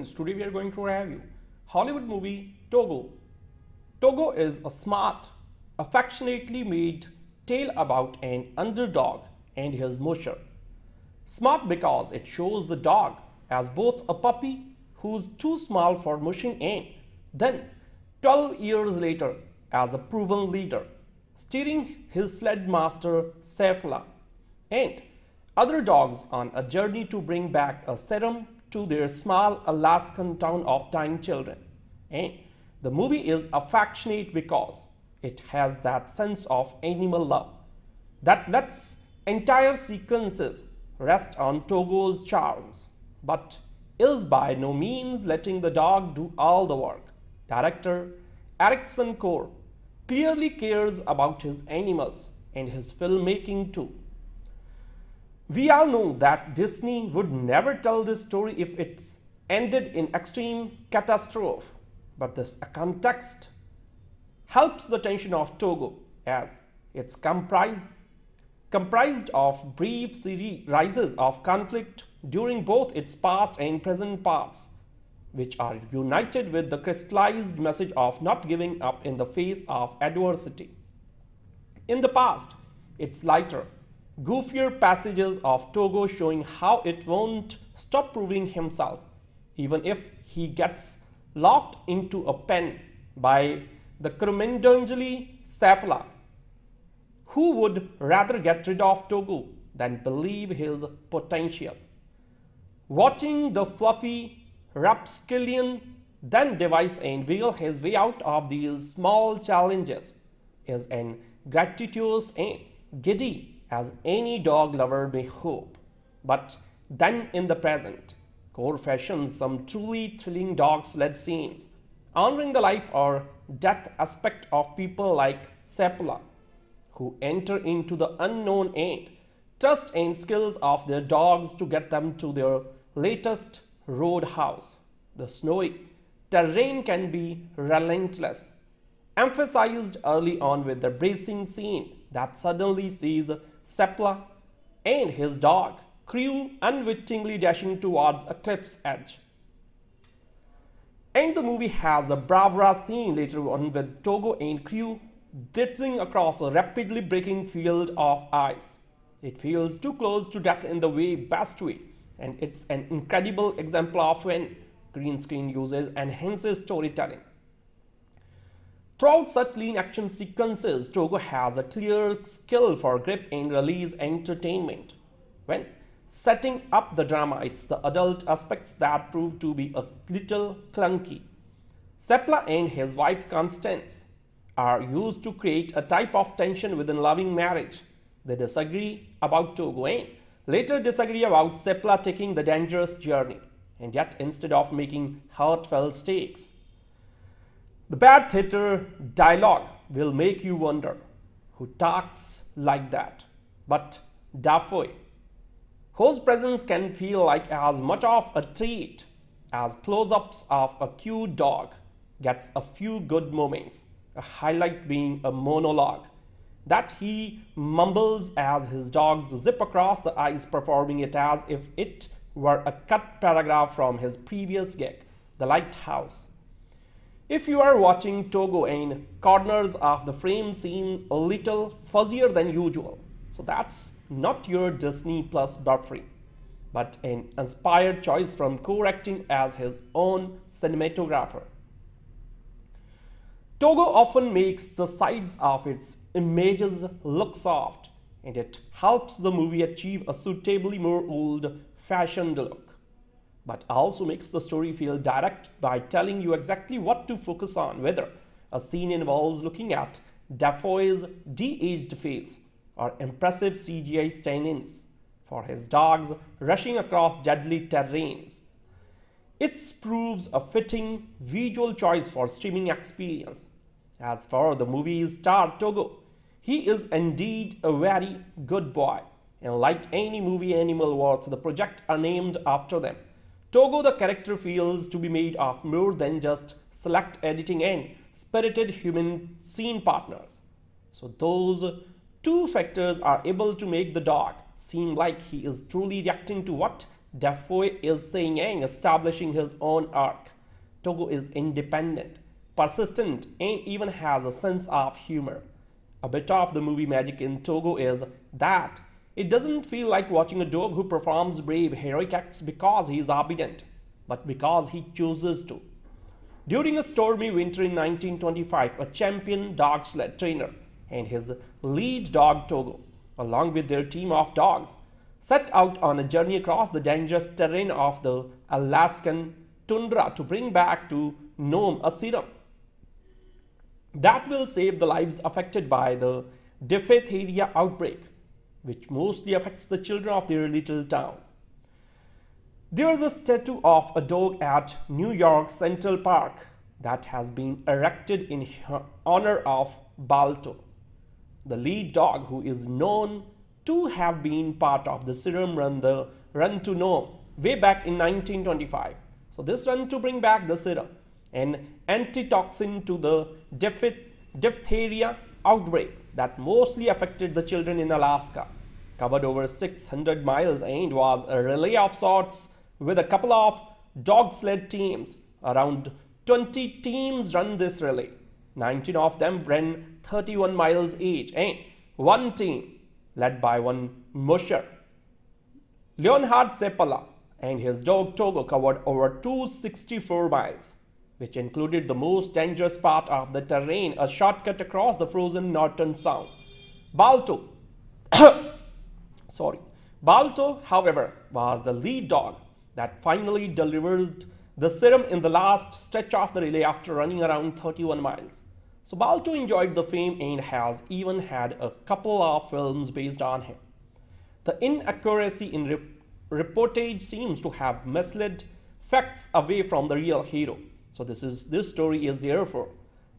Friends, today we are going to review Hollywood movie Togo. Togo is a smart, affectionately made tale about an underdog and his musher. Smart because it shows the dog as both a puppy who's too small for mushing and then 12 years later as a proven leader, steering his sled master Seppala and other dogs on a journey to bring back a serum to their small Alaskan town of dying children. And the movie is affectionate because it has that sense of animal love that lets entire sequences rest on Togo's charms, but is by no means letting the dog do all the work. Director Ericson Core clearly cares about his animals and his filmmaking too. We all know that Disney would never tell this story if it ended in extreme catastrophe, but this context helps the tension of Togo as it's comprised, comprised of brief series rises of conflict during both its past and present parts, which are united with the crystallized message of not giving up in the face of adversity. In the past, it's lighter goofier passages of Togo showing how it won't stop proving himself, even if he gets locked into a pen by the Krumendungeli Seppala, who would rather get rid of Togo than believe his potential. Watching the fluffy rapscallion then devise and wheel his way out of these small challenges is an gratuitous and giddy as any dog lover may hope. But then in the present, Core fashions some truly thrilling dog sled scenes, honoring the life or death aspect of people like Seppala, who enter into the unknown and trust and skills of their dogs to get them to their latest roadhouse. The snowy terrain can be relentless, emphasized early on with the bracing scene that suddenly sees Seppala and his dog Crew unwittingly dashing towards a cliff's edge. And the movie has a bravura scene later on with Togo and Crew blitzing across a rapidly breaking field of ice. It feels too close to death in the way best way, and it's an incredible example of when green screen uses enhances storytelling. Throughout such lean action sequences, Togo has a clear skill for grip and release entertainment. When setting up the drama, it's the adult aspects that prove to be a little clunky. Seppala and his wife Constance are used to create a type of tension within loving marriage. They disagree about Togo and later disagree about Seppala taking the dangerous journey. And yet, instead of making heartfelt stakes, the bad theater dialogue will make you wonder who talks like that. But Dafoe, whose presence can feel like as much of a treat as close-ups of a cute dog, gets a few good moments, a highlight being a monologue that he mumbles as his dogs zip across the ice performing it as if it were a cut paragraph from his previous gig, The Lighthouse. If you are watching Togo and corners of the frame seem a little fuzzier than usual, so that's not your Disney Plus Buffering, but an inspired choice from Core acting as his own cinematographer. Togo often makes the sides of its images look soft, and it helps the movie achieve a suitably more old-fashioned look but also makes the story feel direct by telling you exactly what to focus on, whether a scene involves looking at Dafoe's de-aged face or impressive CGI stand-ins for his dogs rushing across deadly terrains. It proves a fitting visual choice for streaming experience. As for the movie's star Togo, he is indeed a very good boy, and like any movie animal worth the project are named after them. Togo the character feels to be made of more than just select editing and spirited human scene partners. So those two factors are able to make the dog seem like he is truly reacting to what Dafoe is saying and establishing his own arc. Togo is independent, persistent, and even has a sense of humor. A bit of the movie magic in Togo is that it doesn't feel like watching a dog who performs brave heroic acts because he is obedient, but because he chooses to. During a stormy winter in 1925, a champion dog sled trainer and his lead dog Togo, along with their team of dogs, set out on a journey across the dangerous terrain of the Alaskan tundra to bring back to Nome a serum that will save the lives affected by the diphtheria outbreak, which mostly affects the children of their little town. There is a statue of a dog at New York Central Park that has been erected in honor of Balto, the lead dog who is known to have been part of the serum run, the Run to Nome, way back in 1925. So this run to bring back the serum, an antitoxin to the diphtheria outbreak that mostly affected the children in Alaska, covered over 600 miles and was a relay of sorts with a couple of dog sled teams. Around 20 teams run this relay. 19 of them ran 31 miles each and one team led by one musher. Leonhard Seppala and his dog Togo covered over 264 miles, which included the most dangerous part of the terrain, a shortcut across the frozen Norton Sound. Balto, sorry, Balto, however, was the lead dog that finally delivered the serum in the last stretch of the relay after running around 31 miles. So Balto enjoyed the fame and has even had a couple of films based on him. The inaccuracy in rep reportage seems to have misled facts away from the real hero. So this is this story is therefore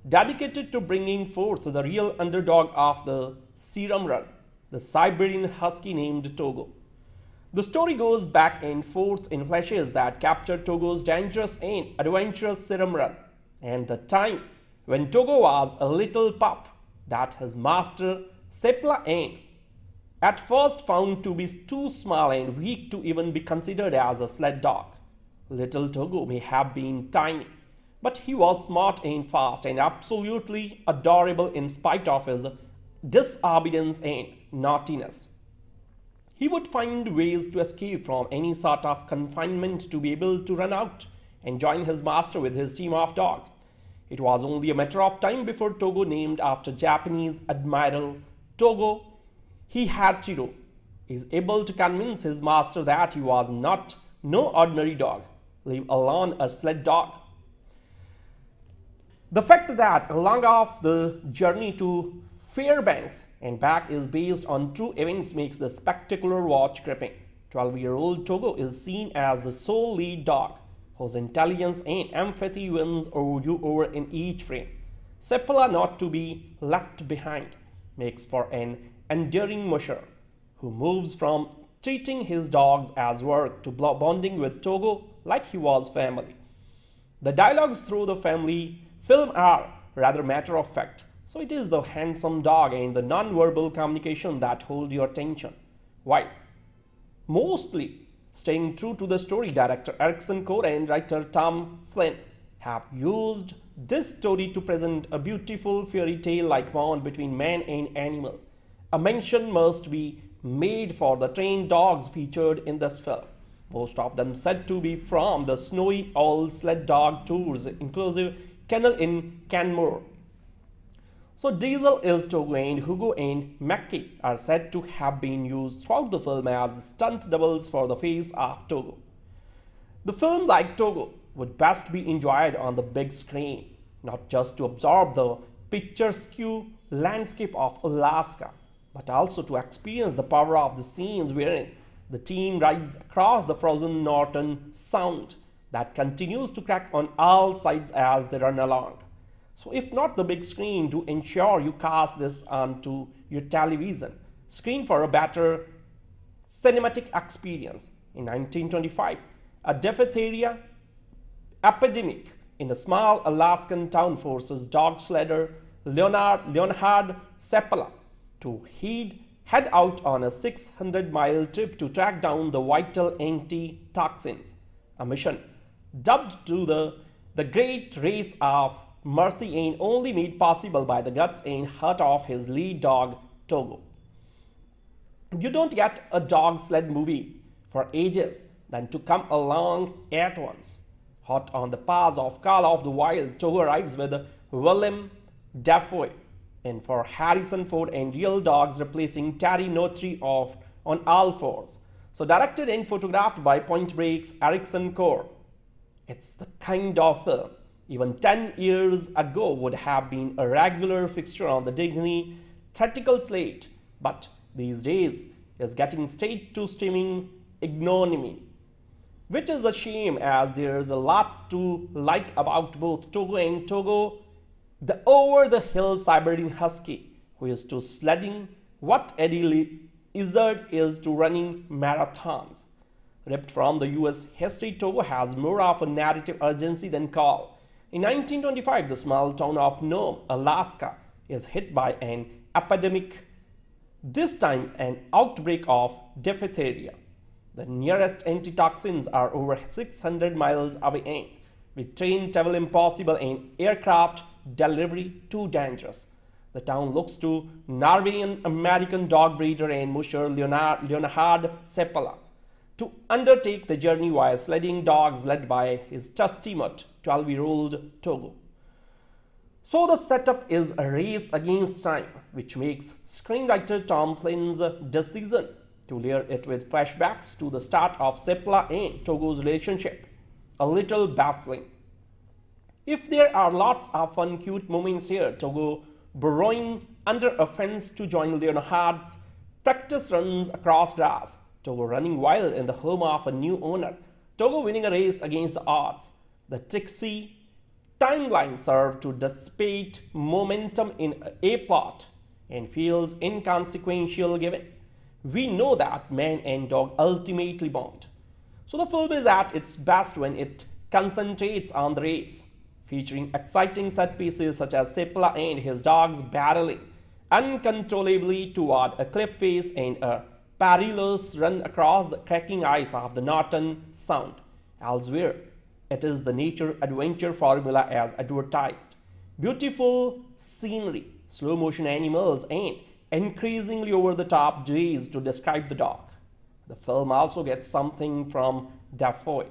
dedicated to bringing forth the real underdog of the Serum Run, the Siberian husky named Togo. The story goes back and forth in flashes that capture Togo's dangerous and adventurous Serum Run and the time when Togo was a little pup that his master Seppala Ain at first found to be too small and weak to even be considered as a sled dog. Little Togo may have been tiny, but he was smart and fast and absolutely adorable in spite of his disobedience and naughtiness. He would find ways to escape from any sort of confinement to be able to run out and join his master with his team of dogs. It was only a matter of time before Togo named after Japanese Admiral Togo Heihachiro is able to convince his master that he was not no ordinary dog, leave alone a sled dog. The fact that along of the journey to Fairbanks and back is based on true events makes the spectacular watch gripping. 12-year-old Togo is seen as the sole lead dog, whose intelligence and empathy wins over you over in each frame. Seppala not to be left behind makes for an enduring musher who moves from treating his dogs as work to bonding with Togo like he was family. The dialogues through the family film are rather matter of fact, so it is the handsome dog and the non-verbal communication that hold your attention. While mostly staying true to the story, director Ericson Core and writer Tom Flynn have used this story to present a beautiful fairy tale like bond between man and animal. A mention must be made for the trained dogs featured in this film. Most of them said to be from the Snowy Owl Sled Dog Tours, inclusive kennel in Canmore. So Diesel is Togo and Hugo and Mackie are said to have been used throughout the film as stunt doubles for the face of Togo. The film, like Togo, would best be enjoyed on the big screen, not just to absorb the picturesque landscape of Alaska, but also to experience the power of the scenes wherein the team rides across the frozen Norton Sound that continues to crack on all sides as they run along. So if not the big screen, to ensure you cast this onto your television screen for a better cinematic experience. In 1925, a diphtheria epidemic in a small Alaskan town forces dog sledder Leonard, Leonhard Seppala to heed head out on a 600 mile trip to track down the vital anti-toxins, a mission dubbed to the, the great race of mercy and only made possible by the guts and heart of his lead dog, Togo. You don't get a dog sled movie for ages than to come along at once. Hot on the paws of Call of the Wild, Togo arrives with Willem Dafoe and for Harrison Ford and Real Dogs replacing Terry Notary of On All Fours. So directed and photographed by Point Break's Ericson Core. It's the kind of film even 10 years ago would have been a regular fixture on the Disney theatrical slate, but these days is getting straight to streaming ignominy which is a shame as there's a lot to like about both Togo and Togo. The over-the-hill Siberian Husky, who is to sledding what Eddie Izzard is to running marathons. Ripped from the US history, Togo has more of a narrative urgency than call. In 1925, the small town of Nome, Alaska, is hit by an epidemic, this time an outbreak of diphtheria. The nearest antitoxins are over 600 miles away with train travel impossible and aircraft delivery too dangerous. The town looks to Norwegian American dog breeder and musher Leonard, Leonhard Seppala to undertake the journey via sledding dogs led by his trusty mutt, 12-year-old Togo. So the setup is a race against time, which makes screenwriter Tom Flynn's decision to layer it with flashbacks to the start of Seppala and Togo's relationship. A little baffling. If there are lots of fun cute moments here, Togo burrowing under a fence to join Leonhard's practice runs across grass, Togo running wild in the home of a new owner, Togo winning a race against the odds. The Tixi timeline served to dissipate momentum in a part and feels inconsequential given we know that man and dog ultimately bond. So the film is at its best when it concentrates on the race, featuring exciting set pieces such as Seppala and his dogs battling uncontrollably toward a cliff face and a perilous run across the cracking ice of the Norton Sound. Elsewhere, it is the nature adventure formula as advertised. Beautiful scenery, slow motion animals, and increasingly over the top ways to describe the dog. The film also gets something from Dafoe,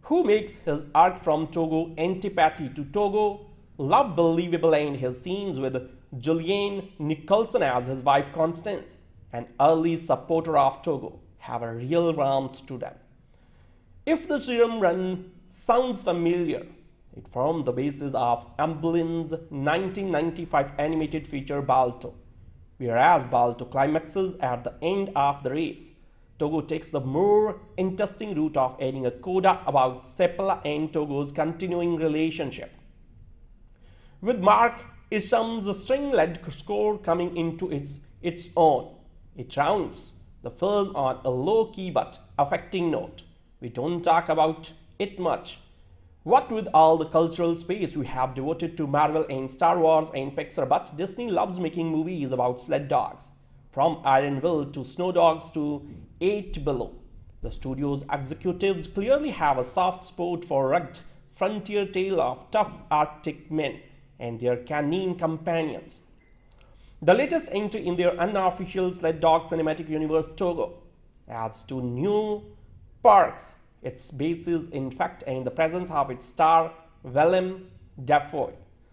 who makes his arc from Togo antipathy to Togo love believable and his scenes with Julianne Nicholson as his wife Constance, an early supporter of Togo, have a real warmth to them. If the serum run sounds familiar, it formed the basis of Amblin's 1995 animated feature Balto, whereas Balto climaxes at the end of the race. Togo takes the more interesting route of adding a coda about Seppala and Togo's continuing relationship. With Mark Isham's string-led score coming into its, its own, it rounds the film on a low-key but affecting note. We don't talk about it much, what with all the cultural space we have devoted to Marvel and Star Wars and Pixar, but Disney loves making movies about sled dogs. From Iron Will to Snow Dogs to 8 Below. The studio's executives clearly have a soft spot for rugged frontier tale of tough Arctic men and their canine companions. The latest entry in their unofficial sled dog cinematic universe Togo adds two new parks its basis in fact and the presence of its star Willem Dafoe.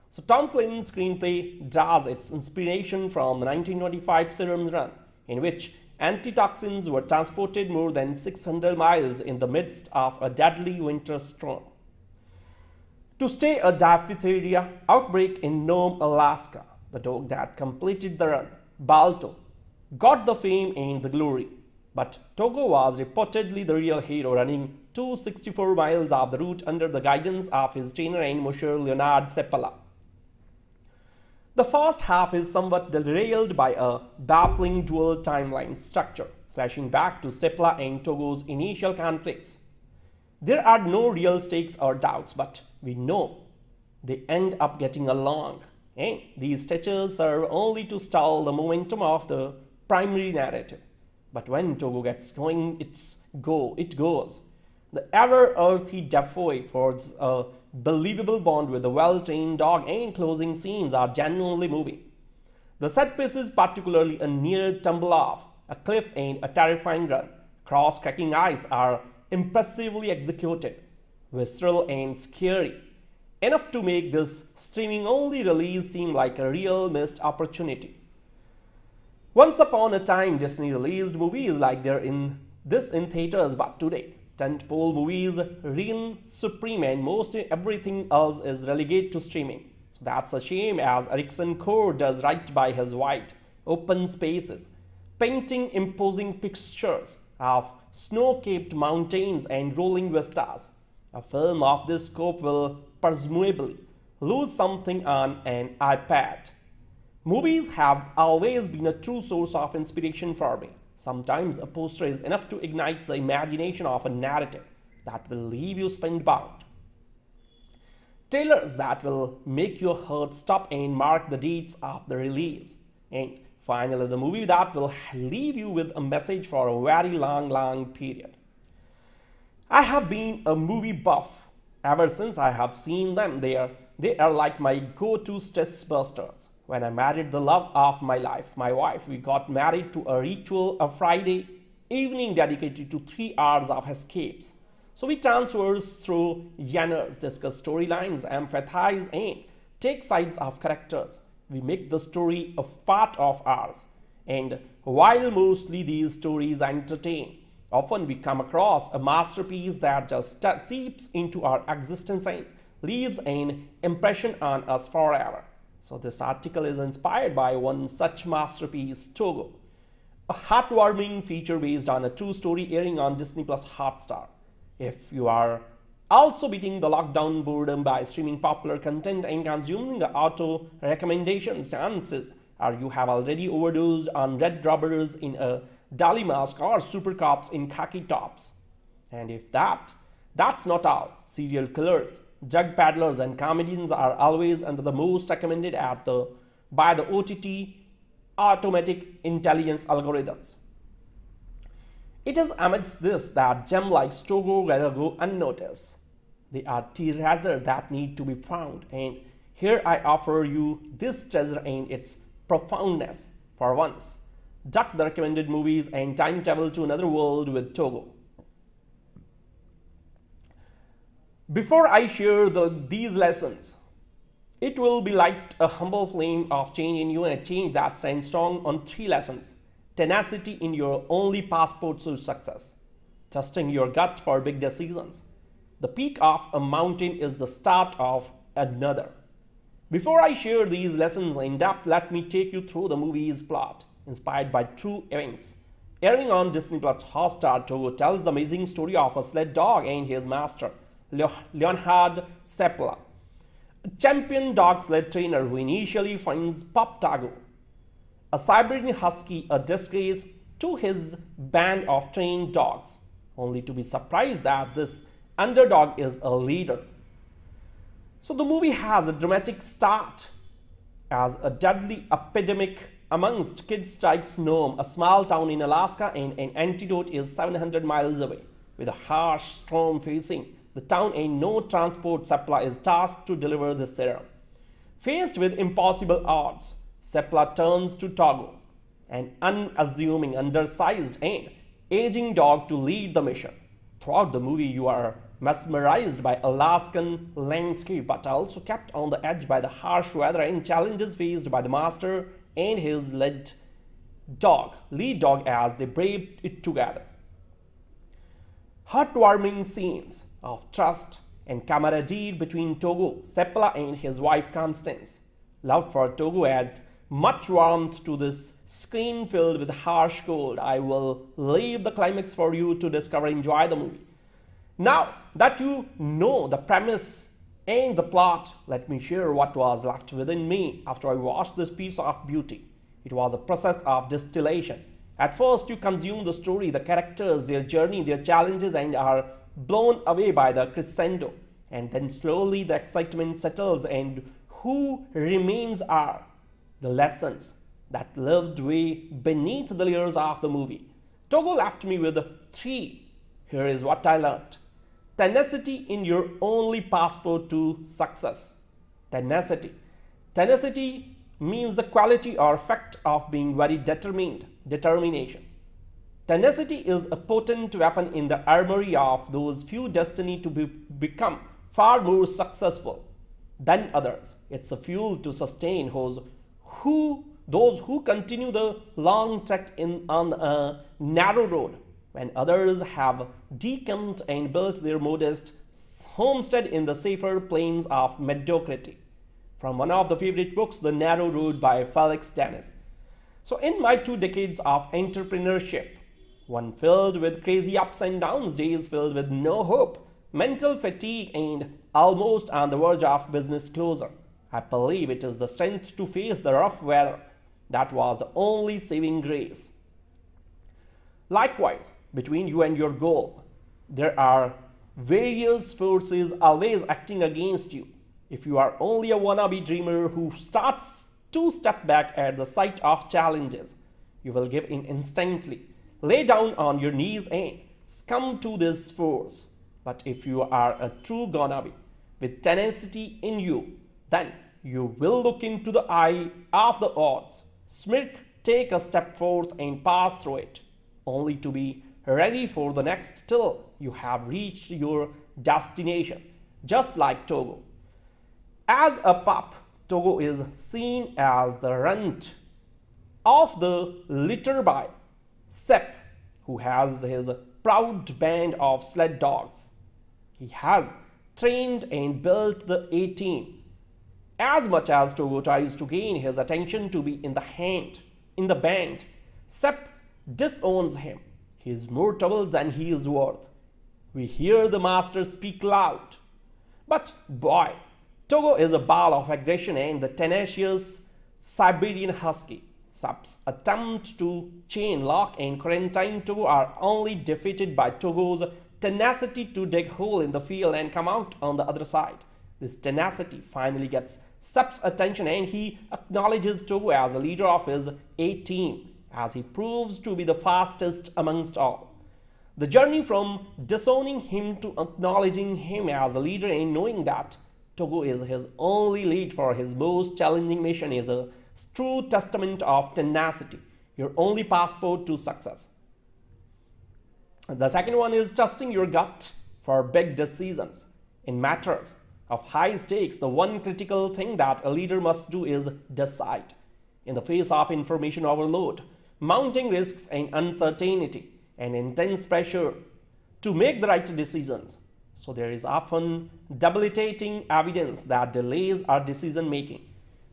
So Tom Flynn's screenplay draws its inspiration from the 1925 Serum Run, in which antitoxins were transported more than 600 miles in the midst of a deadly winter storm. To stay a diphtheria outbreak in Nome, Alaska, the dog that completed the run, Balto, got the fame and the glory. But Togo was reportedly the real hero running 264 miles of the route under the guidance of his trainer and musher Leonard Seppala. The first half is somewhat derailed by a baffling dual timeline structure, flashing back to Seppala and Togo's initial conflicts. There are no real stakes or doubts, but we know they end up getting along, and these stitches serve only to stall the momentum of the primary narrative. But when Togo gets going, it's go, it goes. The ever earthy Dafoe forges a believable bond with the well-trained dog and closing scenes are genuinely moving. The set pieces, particularly a near tumble off, a cliff and a terrifying run, cross-cracking ice are impressively executed, visceral and scary, enough to make this streaming-only release seem like a real missed opportunity. Once upon a time, Disney released movies like they're in this in theaters, but today, tentpole movies reign supreme and most everything else is relegated to streaming. So that's a shame as Ericson Core does right by his wide, open spaces, painting imposing pictures of snow-capped mountains and rolling vistas. A film of this scope will presumably lose something on an iPad. Movies have always been a true source of inspiration for me. Sometimes a poster is enough to ignite the imagination of a narrative that will leave you spellbound. Trailers that will make your heart stop and mark the dates of the release. And finally, the movie that will leave you with a message for a very long, long period. I have been a movie buff ever since I have seen them. They are, they are like my go-to stress busters. When I married the love of my life, my wife, we got married to a ritual a Friday evening dedicated to three hours of escapes. So we transverse through genres, discuss storylines, empathize, and take sides of characters. We make the story a part of ours. And while mostly these stories entertain, often we come across a masterpiece that just seeps into our existence and leaves an impression on us forever. So this article is inspired by one such masterpiece, Togo, a heartwarming feature based on a true story airing on Disney Plus Hotstar. If you are also beating the lockdown boredom by streaming popular content and consuming the auto recommendations chances or you have already overdosed on red robbers in a dolly mask or super cops in khaki tops. And if that, that's not all, serial killers, Jug paddlers and comedians are always under the most recommended at the by the OTT automatic intelligence algorithms. It is amidst this that gem like Togo rather go unnoticed. They are treasure that need to be found and here I offer you this treasure and its profoundness for once. Duck the recommended movies and time travel to another world with Togo. Before I share the, these lessons, it will be like a humble flame of change in you and a change that stands strong on three lessons. Tenacity in your only passport to success. Trusting your gut for big decisions. The peak of a mountain is the start of another. Before I share these lessons in depth, let me take you through the movie's plot, inspired by true events. Airing on Disney Plus Hotstar, Togo tells the amazing story of a sled dog and his master, Leonhard Seppala, a champion dog sled trainer who initially finds Pop Togo, a Siberian Husky, a disgrace to his band of trained dogs, only to be surprised that this underdog is a leader. So the movie has a dramatic start as a deadly epidemic amongst kids strikes Nome, a small town in Alaska, and an antidote is 700 miles away, with a harsh storm facing the town and no transport supply is tasked to deliver the serum. Faced with impossible odds, Seppala turns to Togo, an unassuming, undersized and aging dog to lead the mission. Throughout the movie, you are mesmerized by Alaskan landscape but also kept on the edge by the harsh weather and challenges faced by the master and his lead dog, lead dog as they braved it together. Heartwarming scenes of trust and camaraderie between Togo, Seppala and his wife Constance. Love for Togo adds much warmth to this screen filled with harsh cold. I will leave the climax for you to discover enjoy the movie. Now that you know the premise and the plot, let me share what was left within me after I watched this piece of beauty. It was a process of distillation. At first, you consume the story, the characters, their journey, their challenges, and are blown away by the crescendo. And then slowly the excitement settles and who remains are the lessons, that lived way beneath the layers of the movie. Togo left me with three. Here is what I learned. Tenacity in your only passport to success. Tenacity. Tenacity means the quality or effect of being very determined, determination. Tenacity is a potent weapon in the armory of those few destined to be, become far more successful than others. It's a fuel to sustain those who, those who continue the long trek in, on a narrow road when others have decamped and built their modest homestead in the safer plains of mediocrity. From one of the favorite books, The Narrow Road by Felix Dennis. So in my two decades of entrepreneurship, one filled with crazy ups and downs, days filled with no hope, mental fatigue and almost on the verge of business closure. I believe it is the strength to face the rough weather that was the only saving grace. Likewise, between you and your goal, there are various forces always acting against you. If you are only a wannabe dreamer who starts to step back at the sight of challenges, you will give in instantly. Lay down on your knees and succumb to this force. But if you are a true wannabe with tenacity in you, then you will look into the eye of the odds, smirk, take a step forth and pass through it, only to be ready for the next till you have reached your destination, just like Togo. As a pup, Togo is seen as the runt of the litter by Sep, who has his proud band of sled dogs. He has trained and built the A-team. As much as Togo tries to gain his attention to be in the hand, in the band, Sep disowns him he is more trouble than he is worth. We hear the master speak loud. But boy, Togo is a ball of aggression and the tenacious Siberian Husky. Sub's attempt to chain lock and quarantine Togo are only defeated by Togo's tenacity to dig hole in the field and come out on the other side. This tenacity finally gets Sub's attention and he acknowledges Togo as a leader of his A-team as he proves to be the fastest amongst all. The journey from disowning him to acknowledging him as a leader and knowing that Togo is his only lead for his most challenging mission is a true testament of tenacity, your only passport to success. The second one is trusting your gut for big decisions. In matters of high stakes, the one critical thing that a leader must do is decide. In the face of information overload, mounting risks and uncertainty and intense pressure to make the right decisions. So there is often debilitating evidence that delays our decision making.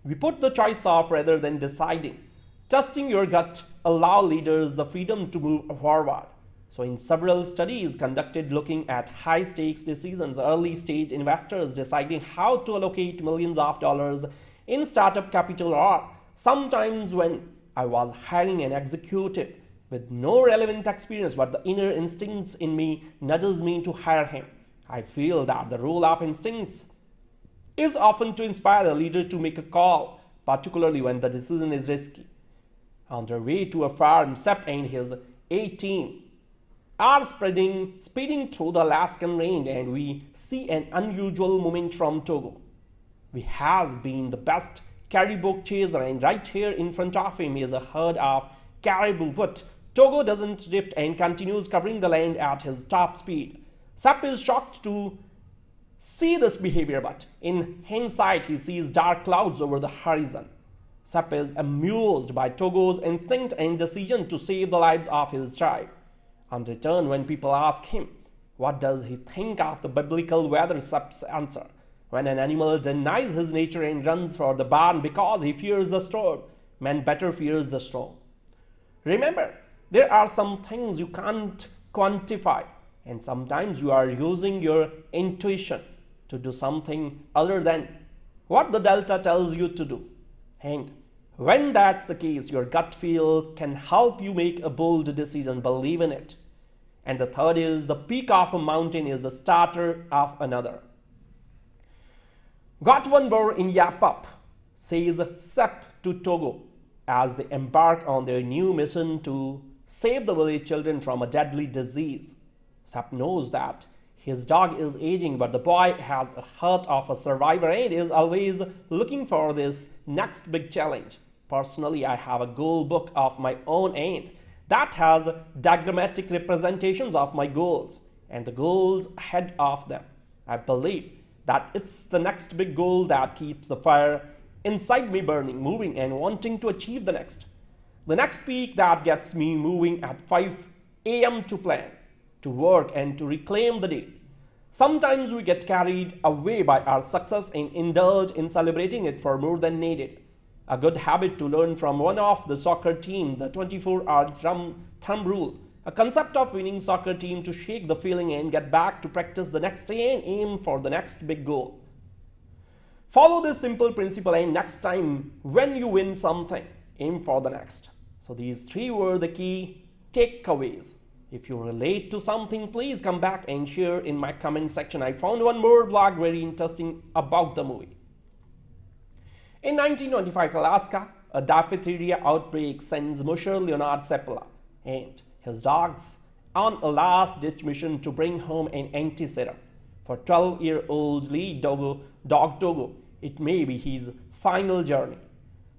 We put the choice off rather than deciding. Trusting your gut allow leaders the freedom to move forward. So in several studies conducted looking at high stakes decisions, early stage investors deciding how to allocate millions of dollars in startup capital or sometimes when I was hiring an executive with no relevant experience, but the inner instincts in me nudges me to hire him. I feel that the role of instincts is often to inspire a leader to make a call, particularly when the decision is risky. On their way to a farm, Sepp and his A-team are spreading, speeding through the Alaskan range and we see an unusual moment from Togo. We has been the best caribou chaser and right here in front of him is a herd of caribou but Togo doesn't drift and continues covering the land at his top speed. Sepp is shocked to see this behavior but in hindsight he sees dark clouds over the horizon. Sepp is amused by Togo's instinct and decision to save the lives of his tribe. On return, when people ask him, what does he think of the biblical weather, Sepp's answer when an animal denies his nature and runs for the barn because he fears the storm, man better fears the storm. Remember, there are some things you can't quantify and sometimes you are using your intuition to do something other than what the delta tells you to do. And when that's the case, your gut feel can help you make a bold decision, believe in it. And the third is the peak of a mountain is the starter of another. Got one more in Yap Up, says Sepp to Togo. as they embark on their new mission to save the village children from a deadly disease. Sepp knows that his dog is aging, but the boy has a heart of a survivor and is always looking for this next big challenge. Personally, I have a goal book of my own and that has diagrammatic representations of my goals and the goals ahead of them. I believe that it's the next big goal that keeps the fire inside me burning, moving and wanting to achieve the next. The next peak that gets me moving at 5 a.m. to plan, to work and to reclaim the day. Sometimes we get carried away by our success and indulge in celebrating it for more than needed. A good habit to learn from one of the soccer team, the 24-hour thumb, thumb rule, a concept of winning soccer team to shake the feeling and get back to practice the next day and aim for the next big goal. Follow this simple principle and next time when you win something, aim for the next. So these three were the key takeaways. If you relate to something, please come back and share in my comment section. I found one more blog very interesting about the movie. In 1925, Alaska, a diphtheria outbreak sends Musher Leonard Seppala and his dogs on a last-ditch mission to bring home an anti-serum. For 12-year-old lead dog, dog it may be his final journey.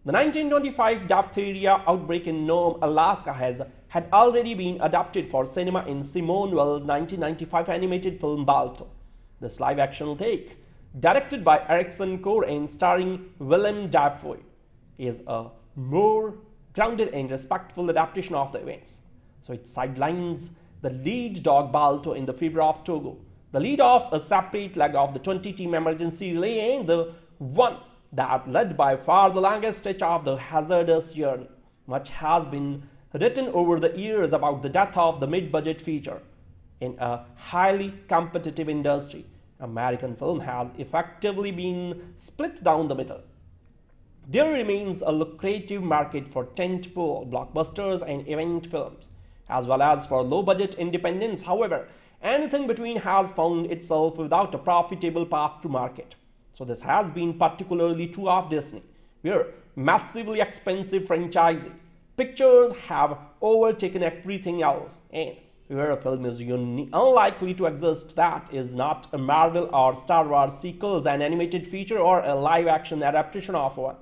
The 1925 diphtheria outbreak in Nome, Alaska has had already been adapted for cinema in Simon Wells' 1995 animated film Balto. This live-action take, directed by Ericson Core and starring Willem Dafoe, is a more grounded and respectful adaptation of the events. So it sidelines the lead dog Balto in the fever of Togo, the lead of a separate leg of the 20-team emergency relay the one that led by far the longest stretch of the hazardous journey. Much has been written over the years about the death of the mid-budget feature. In a highly competitive industry, American film has effectively been split down the middle. There remains a lucrative market for tentpole blockbusters and event films, as well as for low-budget independents. However, anything between has found itself without a profitable path to market. So this has been particularly true of Disney, where massively expensive franchising Pictures have overtaken everything else and where a film is unlikely to exist that is not a Marvel or Star Wars sequels, an animated feature or a live-action adaptation of one.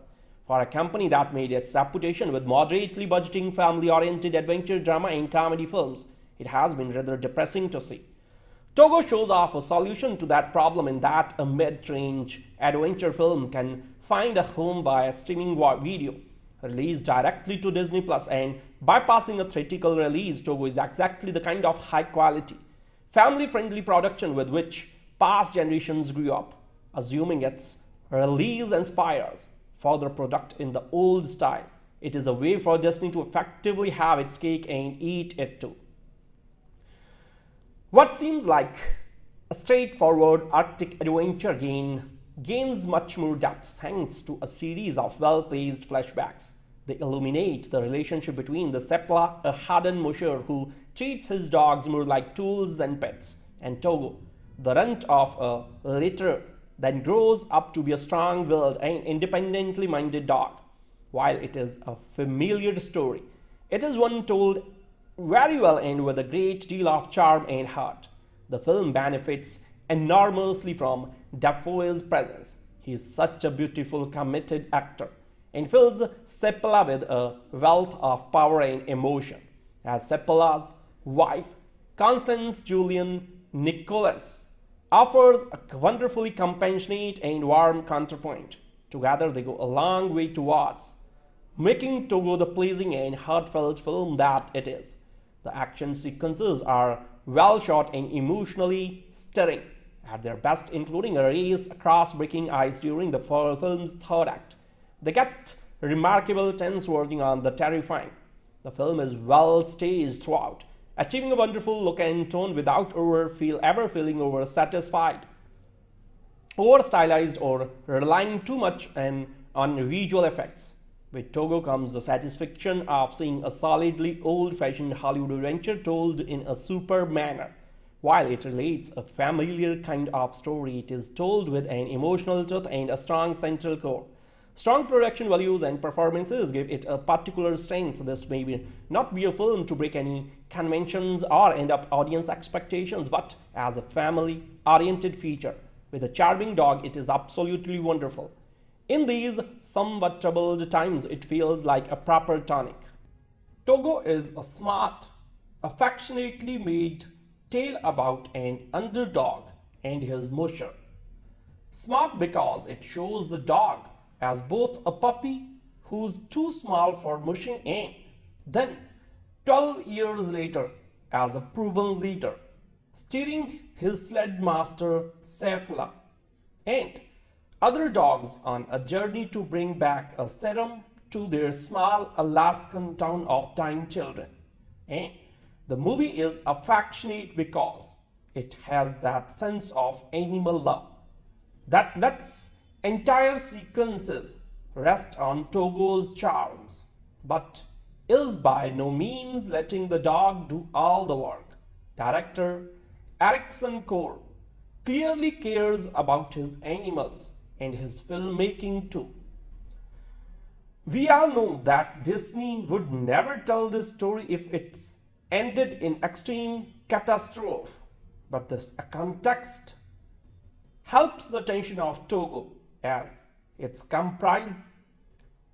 For a company that made its reputation with moderately budgeting family-oriented adventure drama and comedy films, it has been rather depressing to see. Togo shows off a solution to that problem in that a mid-range adventure film can find a home via streaming video released directly to Disney Plus and bypassing a theatrical release, Togo is exactly the kind of high quality, family-friendly production with which past generations grew up, assuming its release inspires further product in the old style. It is a way for Disney to effectively have its cake and eat it too. What seems like a straightforward Arctic adventure gain gains much more depth thanks to a series of well-placed flashbacks. They illuminate the relationship between the Seppala, a hardened musher who treats his dogs more like tools than pets, and Togo, the runt of a litter that grows up to be a strong-willed and independently minded dog. While it is a familiar story, it is one told very well and with a great deal of charm and heart. The film benefits enormously from Dafoe's presence. He is such a beautiful, committed actor and fills Seppala with a wealth of power and emotion. As Seppala's wife, Constance Julianne Nicholson, offers a wonderfully compassionate and warm counterpoint. Together they go a long way towards making Togo the pleasing and heartfelt film that it is. The action sequences are well shot and emotionally stirring at their best, including a race across breaking ice during the film's third act. They get remarkable tense working on the terrifying. The film is well staged throughout, achieving a wonderful look and tone without ever, feel, ever feeling over satisfied, over stylized or relying too much on, on visual effects. With Togo comes the satisfaction of seeing a solidly old-fashioned Hollywood adventure told in a superb manner. While it relates a familiar kind of story, it is told with an emotional truth and a strong central core. Strong production values and performances give it a particular strength. This may be not be a film to break any conventions or end up audience expectations, but as a family-oriented feature with a charming dog, it is absolutely wonderful. In these somewhat troubled times, it feels like a proper tonic. Togo is a smart, affectionately made tale about an underdog and his musher. Smart because it shows the dog as both a puppy who's too small for mushing and then 12 years later as a proven leader, steering his sled master Seppala and other dogs on a journey to bring back a serum to their small Alaskan town of dying children. And the movie is affectionate because it has that sense of animal love that lets entire sequences rest on Togo's charms, but is by no means letting the dog do all the work. Director Ericson Core clearly cares about his animals and his filmmaking too. We all know that Disney would never tell this story if it ended in extreme catastrophe, but this context helps the tension of Togo as it's comprised,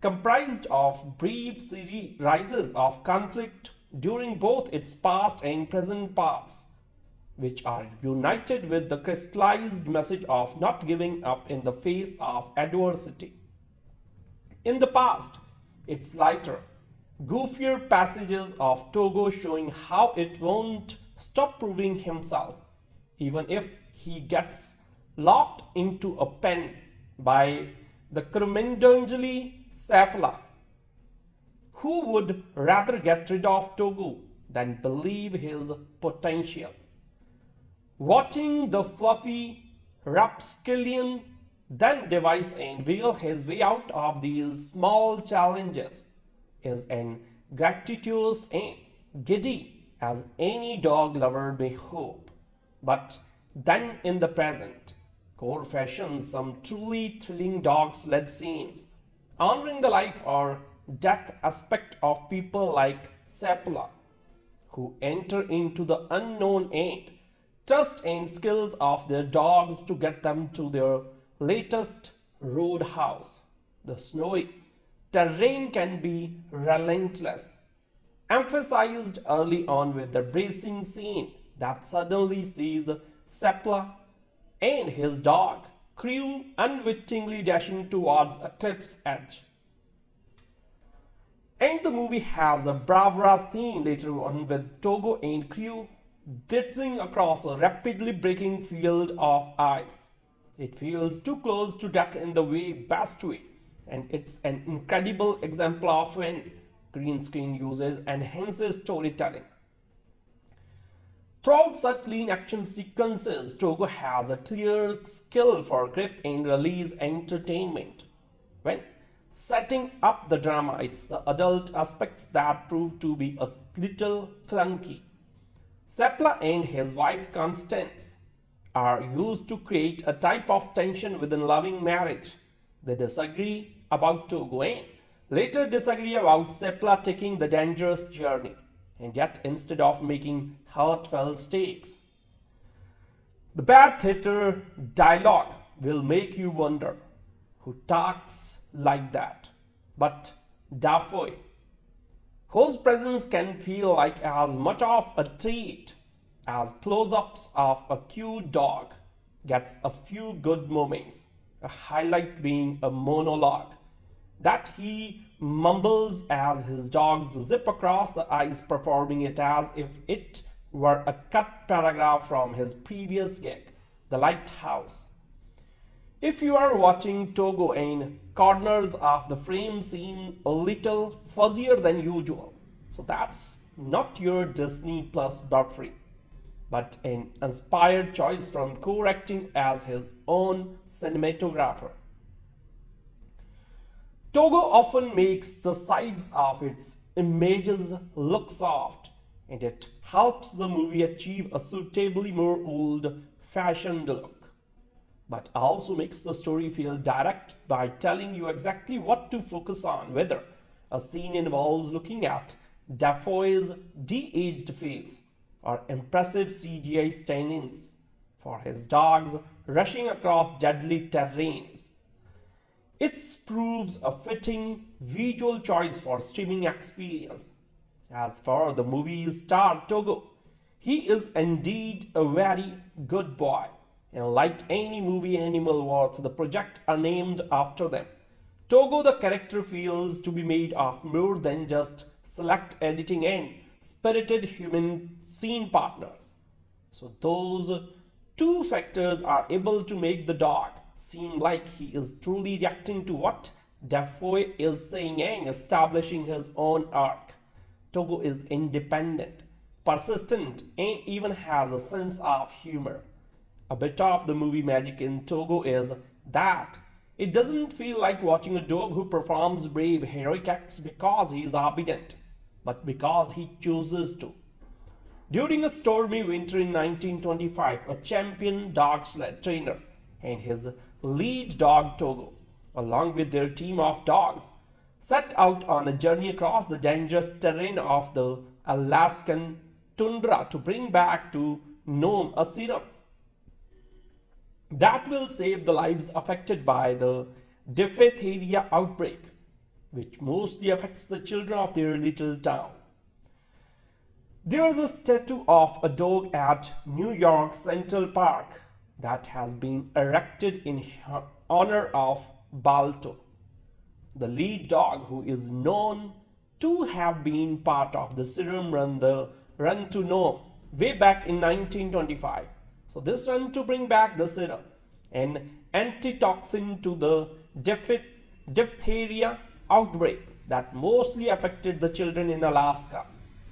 comprised of brief series of conflict during both its past and present parts, which are united with the crystallized message of not giving up in the face of adversity. In the past, it's lighter, goofier passages of Togo showing how it won't stop proving himself, even if he gets locked into a pen by the Krumendongeli Seppala, who would rather get rid of Togo than believe his potential. Watching the fluffy rapscallion then devise and wheel his way out of these small challenges is an gratuitous and giddy as any dog lover may hope. But then in the present, Core fashions some truly thrilling dog sled scenes, honoring the life or death aspect of people like Seppala, who enter into the unknown and trust and skills of their dogs to get them to their latest roadhouse. The snowy terrain can be relentless, emphasized early on with the bracing scene that suddenly sees Seppala and his dog, Crew, unwittingly dashing towards a cliff's edge. And the movie has a bravura scene later on with Togo and Crew dithering across a rapidly breaking field of ice. It feels too close to death in the way best way, and it's an incredible example of when green screen uses enhances storytelling. Throughout such lean action sequences, Togo has a clear skill for grip and release entertainment. When setting up the drama, it's the adult aspects that prove to be a little clunky. Seppala and his wife Constance are used to create a type of tension within loving marriage. They disagree about Togo and later disagree about Seppala taking the dangerous journey and yet instead of making heartfelt stakes. The bad theater dialogue will make you wonder who talks like that. But Dafoe, whose presence can feel like as much of a treat as close-ups of a cute dog, gets a few good moments, a highlight being a monologue that he mumbles as his dogs zip across the ice, performing it as if it were a cut paragraph from his previous gig, The Lighthouse. If you are watching Togo in corners of the frame seem a little fuzzier than usual, so that's not your Disney Plus Buffering, but an inspired choice from co-acting as his own cinematographer. Togo often makes the sides of its images look soft and it helps the movie achieve a suitably more old-fashioned look. but also makes the story feel direct by telling you exactly what to focus on, whether a scene involves looking at Dafoe's de-aged face or impressive CGI stand-ins for his dogs rushing across deadly terrains. It proves a fitting visual choice for streaming experience. As for the movie star Togo, he is indeed a very good boy. And like any movie animal worth the project are named after them. Togo the character feels to be made of more than just select editing and spirited human scene partners. So those two factors are able to make the dog seem like he is truly reacting to what Dafoe is saying and establishing his own arc. Togo is independent, persistent, and even has a sense of humor. A bit of the movie magic in Togo is that it doesn't feel like watching a dog who performs brave heroic acts because he is obedient, but because he chooses to. During a stormy winter in 1925, a champion dog sled trainer and his lead dog Togo, along with their team of dogs, set out on a journey across the dangerous terrain of the Alaskan tundra to bring back to Nome a serum that will save the lives affected by the diphtheria outbreak, which mostly affects the children of their little town. There is a statue of a dog at New York Central Park that has been erected in honor of Balto, the lead dog who is known to have been part of the serum run, the Run to Nome, way back in 1925. So this run to bring back the serum and antitoxin to the diphtheria outbreak that mostly affected the children in Alaska,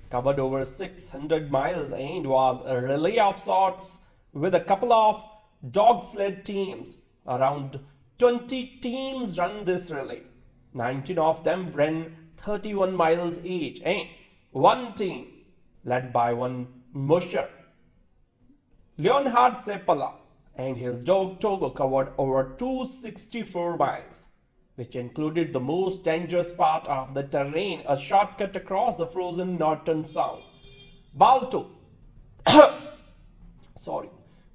covered over 600 miles and was a relay of sorts with a couple of dog sled teams. Around 20 teams run this relay. 19 of them ran 31 miles each and one team led by one musher. Leonhard Seppala and his dog Togo covered over 264 miles, which included the most dangerous part of the terrain, a shortcut across the frozen Norton Sound. Balto, sorry,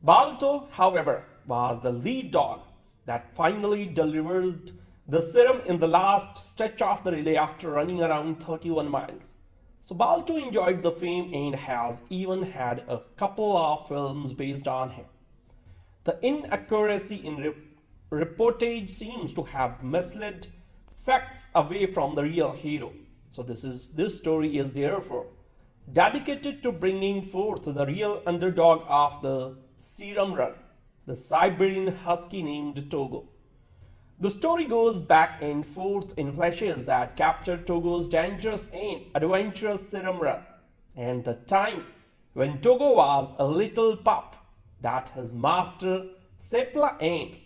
Balto, however, was the lead dog that finally delivered the serum in the last stretch of the relay after running around 31 miles. So Balto enjoyed the fame and has even had a couple of films based on him. The inaccuracy in re reportage seems to have misled facts away from the real hero. So this is this story is therefore dedicated to bringing forth the real underdog of the Serum Run, the Siberian husky named Togo. The story goes back and forth in flashes that capture Togo's dangerous and adventurous Serum Run and the time when Togo was a little pup that his master Seppala Ain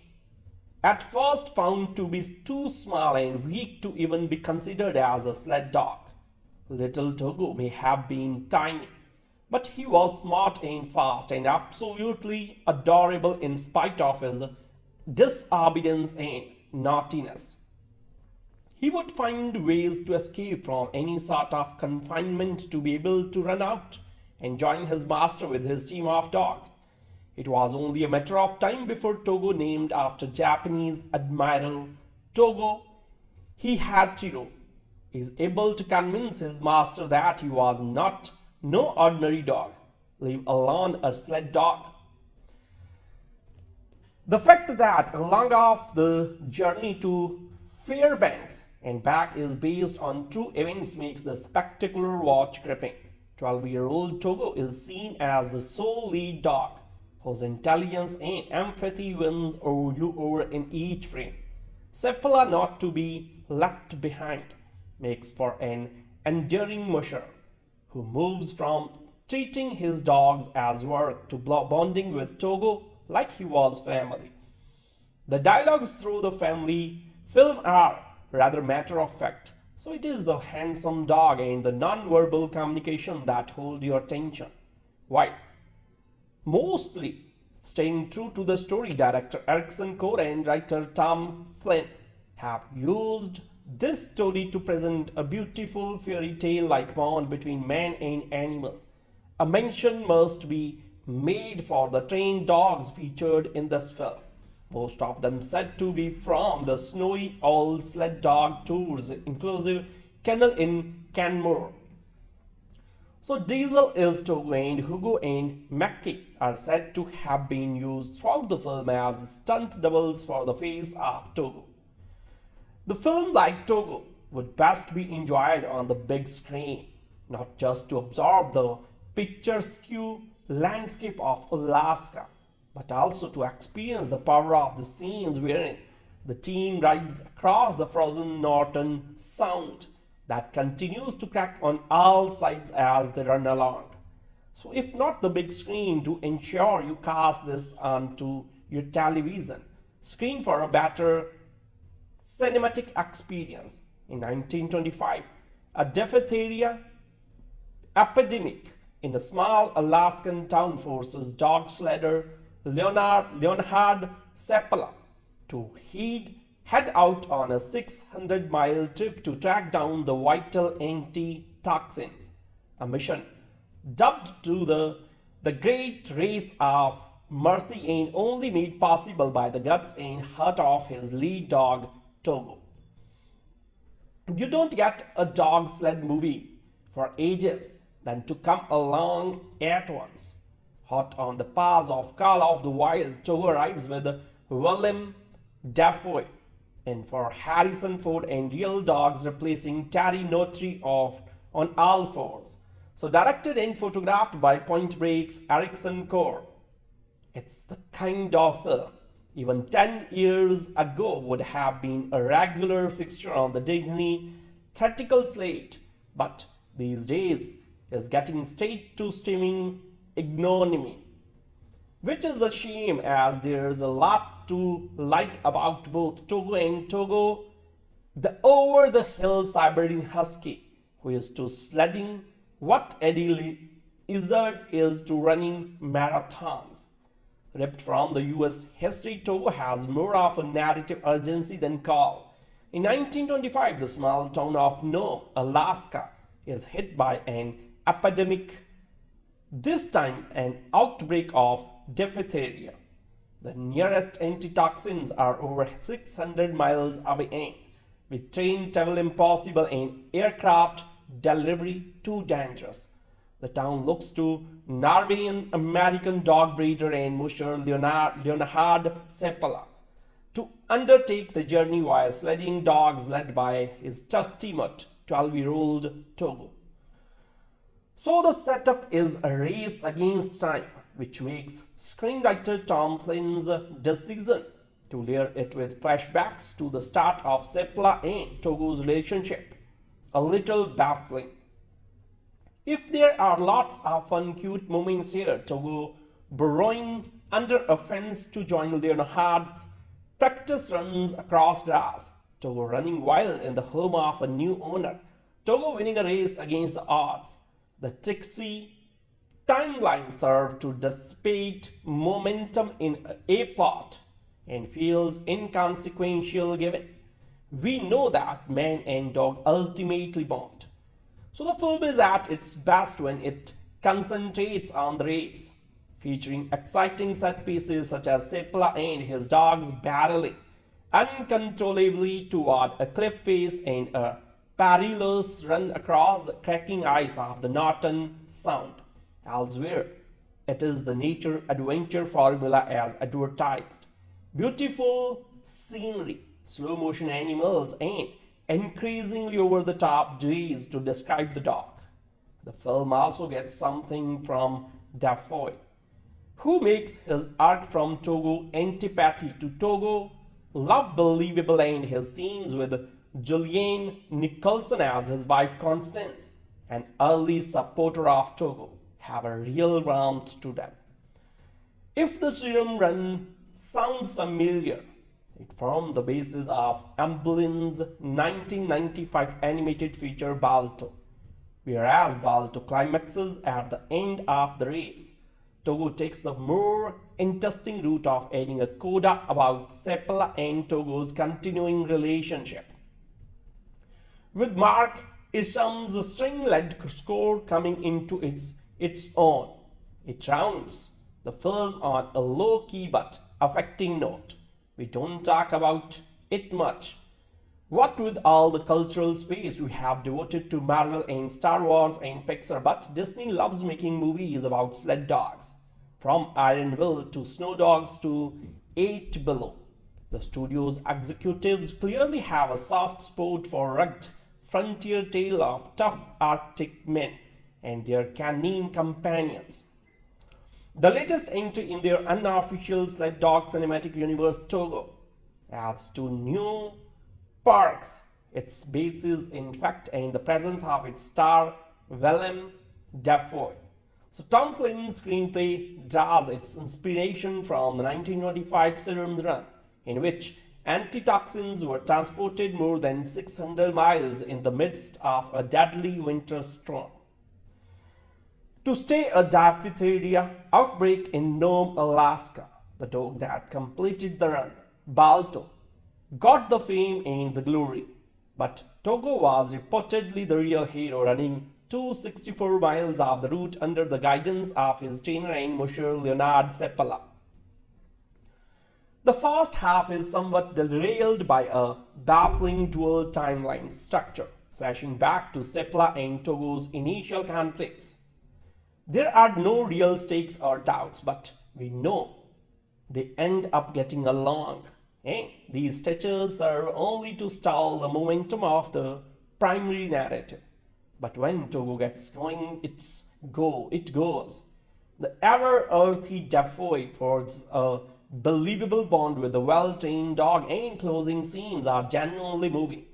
at first found to be too small and weak to even be considered as a sled dog. Little Togo may have been tiny, but he was smart and fast and absolutely adorable in spite of his disobedience and naughtiness. He would find ways to escape from any sort of confinement to be able to run out and join his master with his team of dogs. It was only a matter of time before Togo named after Japanese Admiral Togo Heihachiro is able to convince his master that he was not no ordinary dog, leave alone a sled dog. The fact that along of the journey to Fairbanks and back is based on true events makes the spectacular watch gripping. 12-year-old Togo is seen as the sole lead dog, whose intelligence and empathy wins over you over in each frame. Seppala not to be left behind makes for an enduring musher who moves from treating his dogs as work to bonding with Togo like he was family. The dialogues through the family film are rather matter of fact, so it is the handsome dog and the non-verbal communication that hold your attention. While mostly Staying true to the story, director Ericson Core and writer Tom Flynn have used this story to present a beautiful fairy tale like bond between man and animal. A mention must be made for the trained dogs featured in this film. Most of them said to be from the Snowy Owl Sled Dog Tours, inclusive kennel in Canmore. So Diesel is Togo and Hugo and Mackie are said to have been used throughout the film as stunt doubles for the face of Togo. The film like Togo would best be enjoyed on the big screen, not just to absorb the picturesque landscape of Alaska, but also to experience the power of the scenes wherein the team rides across the frozen northern sound that continues to crack on all sides as they run along. So if not the big screen to ensure you cast this onto your television, screen for a better cinematic experience. In 1925, a diphtheria epidemic in a small Alaskan town forces dog sledder Leonard, Leonhard Seppala to head, head out on a 600 mile trip to track down the vital anti-toxins, a mission dubbed to the, the Great Race of Mercy and only made possible by the guts and heart of his lead dog, Togo. You don't get a dog sled movie for ages than to come along at once. Hot on the paths of Call of the Wild, Togo arrives with Willem Dafoe and for Harrison Ford and Real Dogs replacing Terry Notary of on all fours. So directed and photographed by Point Break's Ericson Core. It's the kind of film even 10 years ago would have been a regular fixture on the Disney theatrical slate, but these days is getting straight to streaming ignominy, which is a shame as there's a lot to like about both Togo and Togo. The over-the-hill Siberian Husky, who is to sledding what Eddie Izzard is to running marathons. Ripped from the US history, Togo has more of a narrative urgency than call. In 1925, the small town of Nome, Alaska, is hit by an epidemic, this time an outbreak of diphtheria. The nearest antitoxins are over 600 miles away with train travel impossible and aircraft delivery too dangerous. The town looks to Norwegian American dog breeder and musher Leonard, Leonhard Seppala to undertake the journey via sledding dogs led by his trusty mutt, 12-year-old Togo. So the setup is a race against time, which makes screenwriter Tom Flynn's decision to layer it with flashbacks to the start of Seppala and Togo's relationship a little baffling. If there are lots of fun cute moments here, Togo burrowing under a fence to join Leonhard's practice runs across grass, Togo running wild in the home of a new owner, Togo winning a race against the odds, the Trixie timeline served to dissipate momentum in a part and feels inconsequential given. We know that man and dog ultimately bond. So the film is at its best when it concentrates on the race, featuring exciting set pieces such as Seppala and his dogs battling uncontrollably toward a cliff face and a perilous run across the cracking ice of the Norton Sound. Elsewhere, it is the nature adventure formula as advertised. Beautiful scenery, slow motion animals, and increasingly over the top days to describe the dog. The film also gets something from Dafoe, who makes his arc from Togo antipathy to Togo love believable and his scenes with Julianne Nicholson as his wife Constance, an early supporter of Togo, have a real warmth to them. If the serum run sounds familiar, it formed the basis of Amblin's 1995 animated feature Balto, whereas Balto climaxes at the end of the race. Togo takes the more interesting route of adding a coda about Seppala and Togo's continuing relationship. With Mark Isham's string-led score coming into its, its own, it rounds the film on a low-key but affecting note. We don't talk about it much. What with all the cultural space we have devoted to Marvel and Star Wars and Pixar, but Disney loves making movies about sled dogs. From Iron Will to Snow Dogs to 8 Below. The studio's executives clearly have a soft spot for rugged frontier tale of tough Arctic men and their canine companions. The latest entry in their unofficial Sled Dog cinematic universe, Togo, adds two new parks its basis in fact and the presence of its star Willem Dafoe. So Tom Flynn's screenplay draws its inspiration from the 1925 Serum Run, in which antitoxins were transported more than 600 miles in the midst of a deadly winter storm. To stay a diphtheria outbreak in Nome, Alaska, the dog that completed the run, Balto, got the fame and the glory. But Togo was reportedly the real hero running 264 miles of the route under the guidance of his trainer and musher Leonard Seppala. The first half is somewhat derailed by a baffling dual timeline structure, flashing back to Seppala and Togo's initial conflicts. There are no real stakes or doubts, but we know they end up getting along and these stitches are only to stall the momentum of the primary narrative. But when Togo gets going, it's go, it goes. The ever-earthy Dafoe forges a believable bond with the well-trained dog and closing scenes are genuinely moving.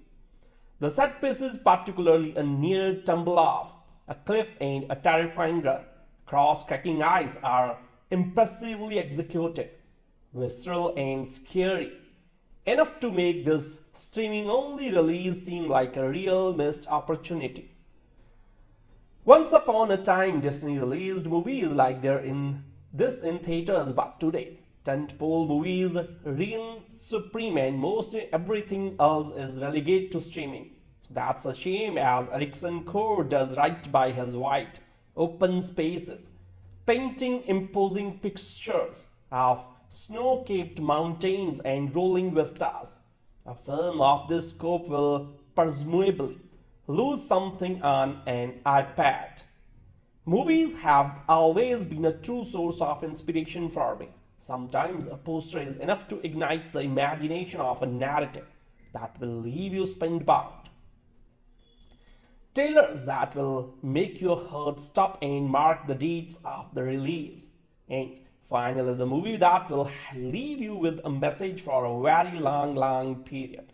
The set piece is particularly a near tumble off, a cliff and a terrifying run, cross-cracking ice are impressively executed visceral and scary. Enough to make this streaming only release seem like a real missed opportunity. Once upon a time, Disney released movies like they're in this in theaters, but today, tentpole movies reign supreme and most everything else is relegated to streaming. That's a shame as Ericson Core does right by his white, open spaces, painting imposing pictures of snow-capped mountains and rolling vistas. A film of this scope will presumably lose something on an iPad. Movies have always been a true source of inspiration for me. Sometimes a poster is enough to ignite the imagination of a narrative that will leave you spellbound. Trailers that will make your heart stop and mark the dates of the release. And Finally, the movie that will leave you with a message for a very long, long period.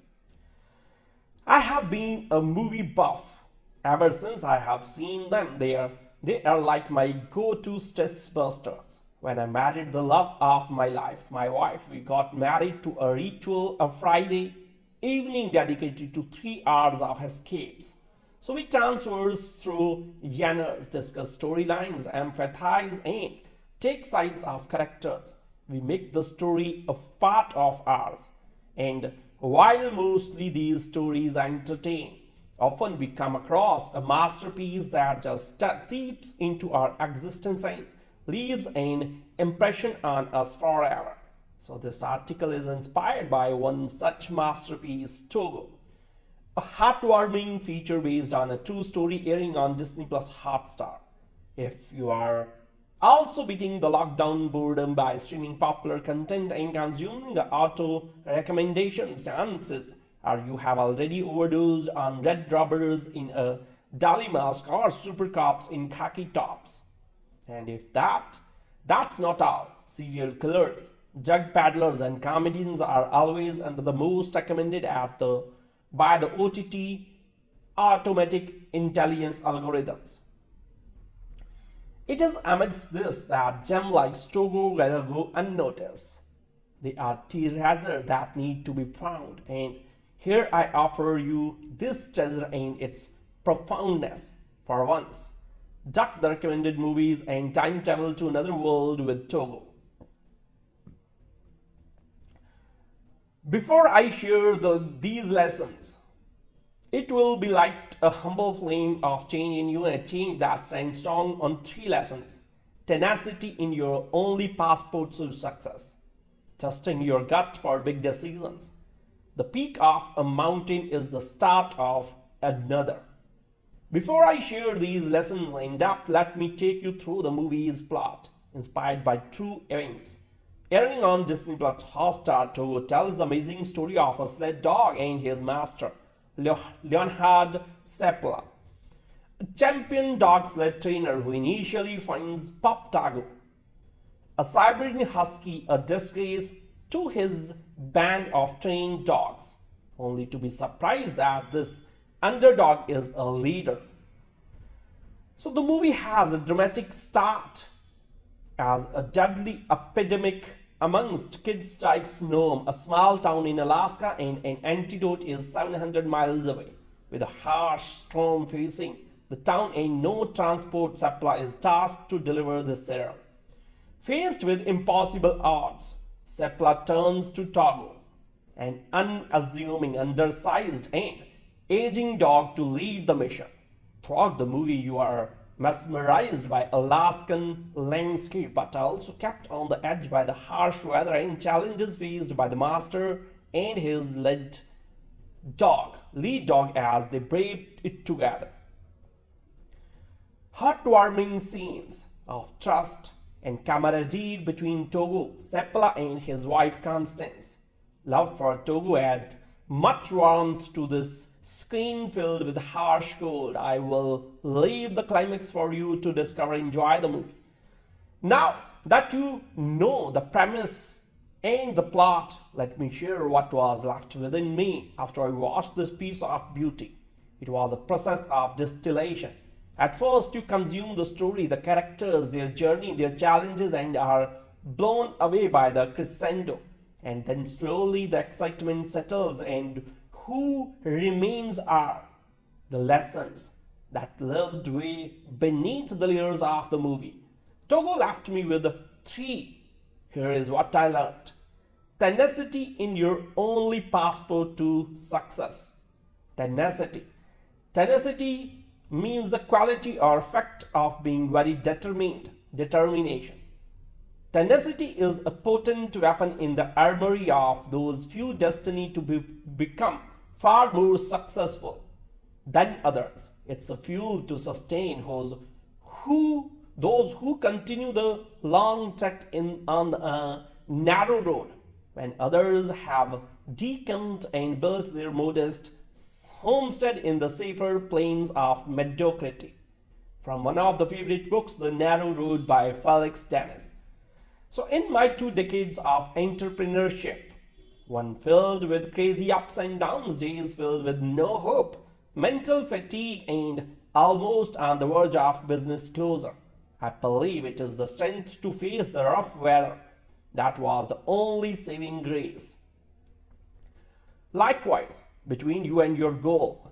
I have been a movie buff ever since I have seen them. there. they are like my go-to stress busters. When I married the love of my life, my wife, we got married to a ritual of Friday evening dedicated to three hours of escapes. So we transverse through genres, discuss storylines, empathize, and take sides of characters. We make the story a part of ours. And while mostly these stories entertain, often we come across a masterpiece that just uh, seeps into our existence and leaves an impression on us forever. So this article is inspired by one such masterpiece, Togo. A heartwarming feature based on a true story airing on Disney Plus Hotstar. If you are also beating the lockdown boredom by streaming popular content and consuming the auto recommendations chances or you have already overdosed on red robbers in a dolly mask or super cops in khaki tops. And if that, that's not all. Serial killers, jug paddlers and comedians are always under the most recommended at the by the OTT automatic intelligence algorithms. It is amidst this that gem like Togo rather go unnoticed. They are treasures that need to be found and here I offer you this treasure and its profoundness for once. duck the recommended movies and time travel to another world with Togo. Before I share the, these lessons, it will be like a humble flame of change in you, a change that stands strong on three lessons. Tenacity in your only passport to success. Trusting your gut for big decisions. The peak of a mountain is the start of another. Before I share these lessons in depth, let me take you through the movie's plot, inspired by true events. Airing on Disney Plus Hotstar Togo tells the amazing story of a sled dog and his master, Leonhard Seppala, a champion dog sled trainer who initially finds Pup Togo, a Siberian Husky, a disgrace to his band of trained dogs, only to be surprised that this underdog is a leader. So the movie has a dramatic start as a deadly epidemic amongst kids strikes Nome, a small town in Alaska, and an antidote is 700 miles away. With a harsh storm facing the town and no transport supply is tasked to deliver the serum. Faced with impossible odds, Seppala turns to Togo, an unassuming, undersized, and aging dog to lead the mission. Throughout the movie, you are mesmerized by Alaskan landscape, but also kept on the edge by the harsh weather and challenges faced by the master and his lead dog, lead dog as they braved it together. Heartwarming scenes of trust and camaraderie between Togo, Seppala and his wife Constance. Love for Togo added much warmth to this screen filled with harsh cold. I will leave the climax for you to discover enjoy the movie. Now that you know the premise and the plot, let me share what was left within me after I watched this piece of beauty. It was a process of distillation. At first, you consume the story, the characters, their journey, their challenges, and are blown away by the crescendo. And then slowly the excitement settles and who remains are the lessons that lived way beneath the layers of the movie. Togo left me with three. Here is what I learned. Tenacity in your only passport to success. Tenacity. Tenacity means the quality or fact of being very determined. Determination. Tenacity is a potent weapon in the armory of those few destined to be, become far more successful than others. It's a fuel to sustain those who those who continue the long trek in on a narrow road when others have decamped and built their modest homestead in the safer plains of mediocrity. From one of the favorite books, The Narrow Road by Felix Dennis. So in my two decades of entrepreneurship, one filled with crazy ups and downs, days filled with no hope, mental fatigue, and almost on the verge of business closure. I believe it is the strength to face the rough weather that was the only saving grace. Likewise, between you and your goal,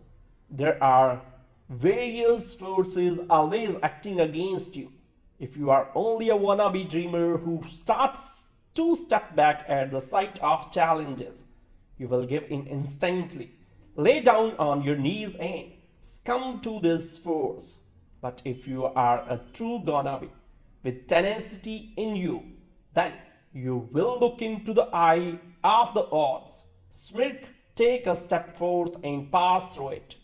there are various forces always acting against you. If you are only a wannabe dreamer who starts two step back at the sight of challenges. You will give in instantly. Lay down on your knees and succumb to this force. But if you are a true Gonabi with tenacity in you, then you will look into the eye of the odds, smirk, take a step forth and pass through it,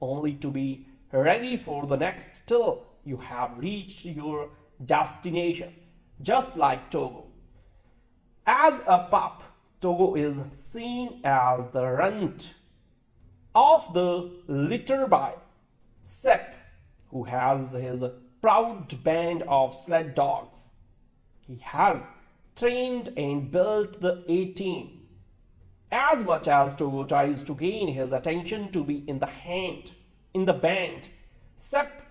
only to be ready for the next till you have reached your destination, just like Togo. As a pup, Togo is seen as the runt of the litter by Sepp, who has his proud band of sled dogs. He has trained and built the A-team. As much as Togo tries to gain his attention to be in the hand, in the band, Sepp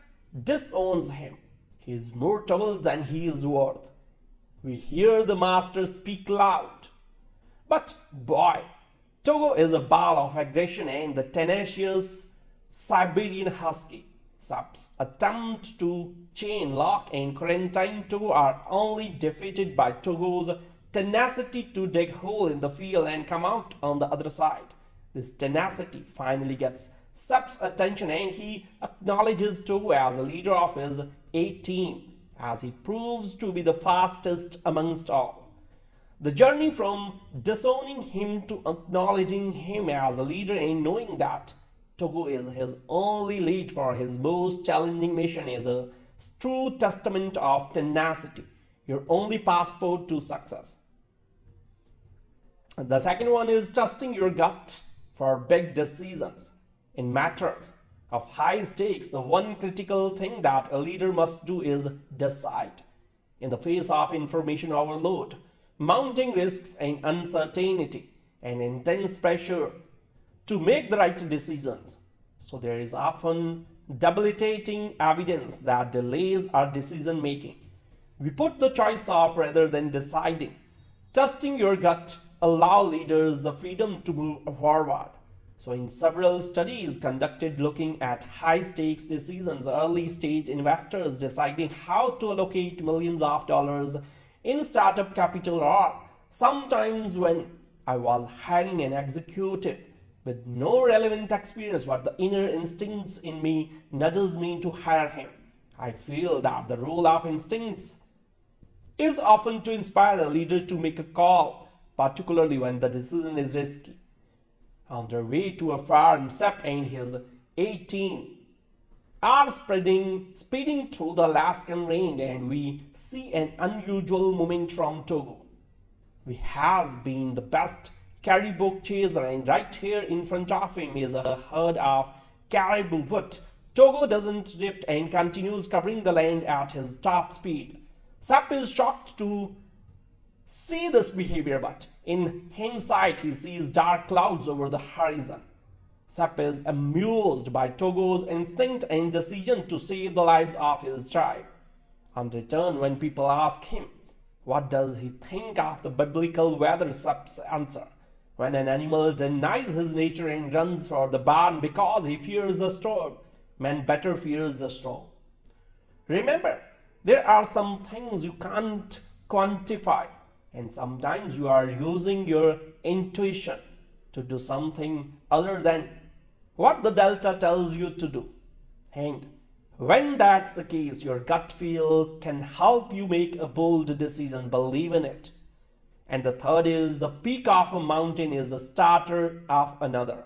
disowns him. He is more trouble than he is worth. We hear the master speak loud. But boy, Togo is a ball of aggression and the tenacious Siberian Husky. Sub's attempt to chain lock and quarantine Togo are only defeated by Togo's tenacity to dig hole in the field and come out on the other side. This tenacity finally gets Sub's attention and he acknowledges Togo as a leader of his A team as he proves to be the fastest amongst all. The journey from disowning him to acknowledging him as a leader and knowing that Togo is his only lead for his most challenging mission is a true testament of tenacity, your only passport to success. The second one is trusting your gut for big decisions. In matters of high stakes, the one critical thing that a leader must do is decide. In the face of information overload, mounting risks and uncertainty, and intense pressure to make the right decisions. So there is often debilitating evidence that delays our decision making. We put the choice off rather than deciding. Trusting your gut allow leaders the freedom to move forward. So in several studies conducted looking at high stakes decisions, early stage investors deciding how to allocate millions of dollars in startup capital or sometimes when I was hiring an executive with no relevant experience, but the inner instincts in me nudges me to hire him. I feel that the role of instincts is often to inspire the leader to make a call, particularly when the decision is risky. On their way to a farm, Sap and his 18 are spreading, speeding through the Alaskan range and we see an unusual moment from Togo. He has been the best caribou chaser and right here in front of him is a herd of caribou but Togo doesn't drift and continues covering the land at his top speed. Sap is shocked to see this behavior but in hindsight he sees dark clouds over the horizon. Sap is amused by Togo's instinct and decision to save the lives of his tribe. On return, when people ask him, what does he think of the biblical weather, Sap's answer when an animal denies his nature and runs for the barn because he fears the storm, man better fears the storm. Remember, there are some things you can't quantify, and sometimes you are using your intuition to do something other than what the delta tells you to do. And when that's the case, your gut feel can help you make a bold decision. Believe in it. And the third is the peak of a mountain is the starter of another.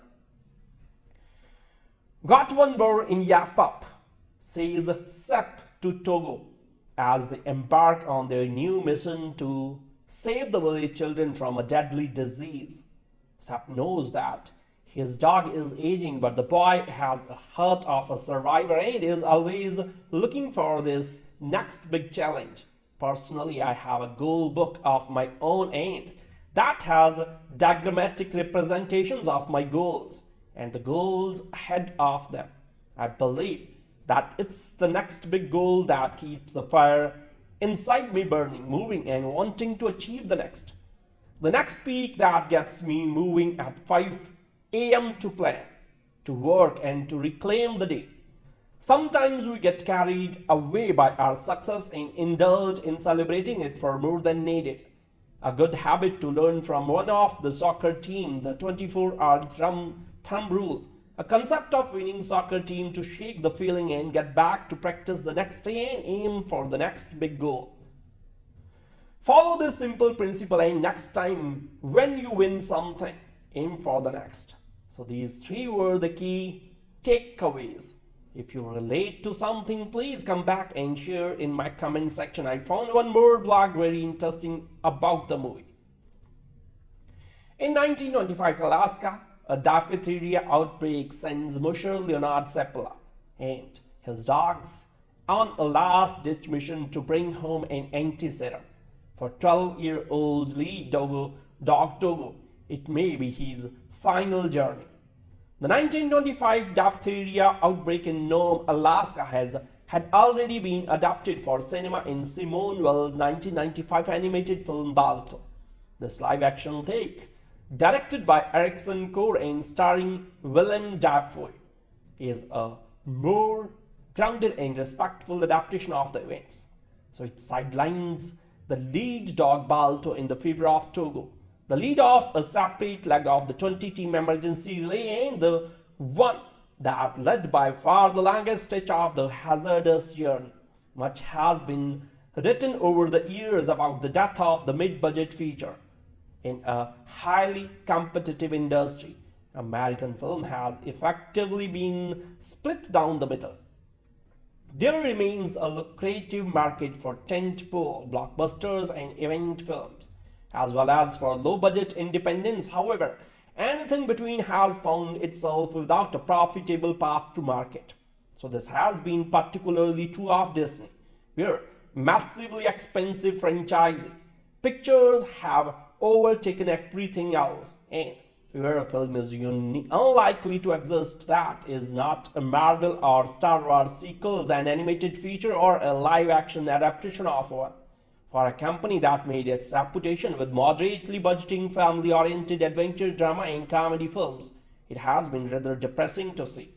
Got one more in Yapap, says Sepp to Togo as they embark on their new mission to save the village children from a deadly disease. Sepp knows that his dog is aging, but the boy has a heart of a survivor and is always looking for this next big challenge. Personally, I have a goal book of my own and that has diagrammatic representations of my goals and the goals ahead of them. I believe that it's the next big goal that keeps the fire inside me burning, moving and wanting to achieve the next. The next peak that gets me moving at 5 a.m. to plan, to work and to reclaim the day. Sometimes we get carried away by our success and indulge in celebrating it for more than needed. A good habit to learn from one of the soccer team, the 24-hour thumb, thumb rule. A concept of winning soccer team to shake the feeling and get back to practice the next day and aim for the next big goal. Follow this simple principle and next time when you win something, aim for the next. So these three were the key takeaways. If you relate to something, please come back and share in my comment section. I found one more blog very interesting about the movie. In 1995, Alaska, diphtheria outbreak sends Musher Leonard Seppala and his dogs on a last-ditch mission to bring home an anti-serum for 12-year-old lead dog, dog Togo. It may be his final journey. The 1925 diphtheria outbreak in Nome, Alaska has had already been adapted for cinema in Simon Wells' 1995 animated film Balto. This live-action take, directed by Ericson Core and starring Willem Dafoe, is a more grounded and respectful adaptation of the events. So it sidelines the lead dog Balto in the favor of Togo. The lead of a separate leg of the 20-team emergency relay and the one that led by far the longest stretch of the hazardous journey. Much has been written over the years about the death of the mid-budget feature. In a highly competitive industry, American film has effectively been split down the middle. There remains a lucrative market for tentpole blockbusters and event films, as well as for low-budget independents. However, anything between has found itself without a profitable path to market. So this has been particularly true of Disney, where massively expensive franchising pictures have overtaken everything else and where a film is unlikely to exist that is not a Marvel or Star Wars sequels, an animated feature or a live-action adaptation of one. For a company that made its reputation with moderately budgeting family-oriented adventure drama and comedy films, it has been rather depressing to see.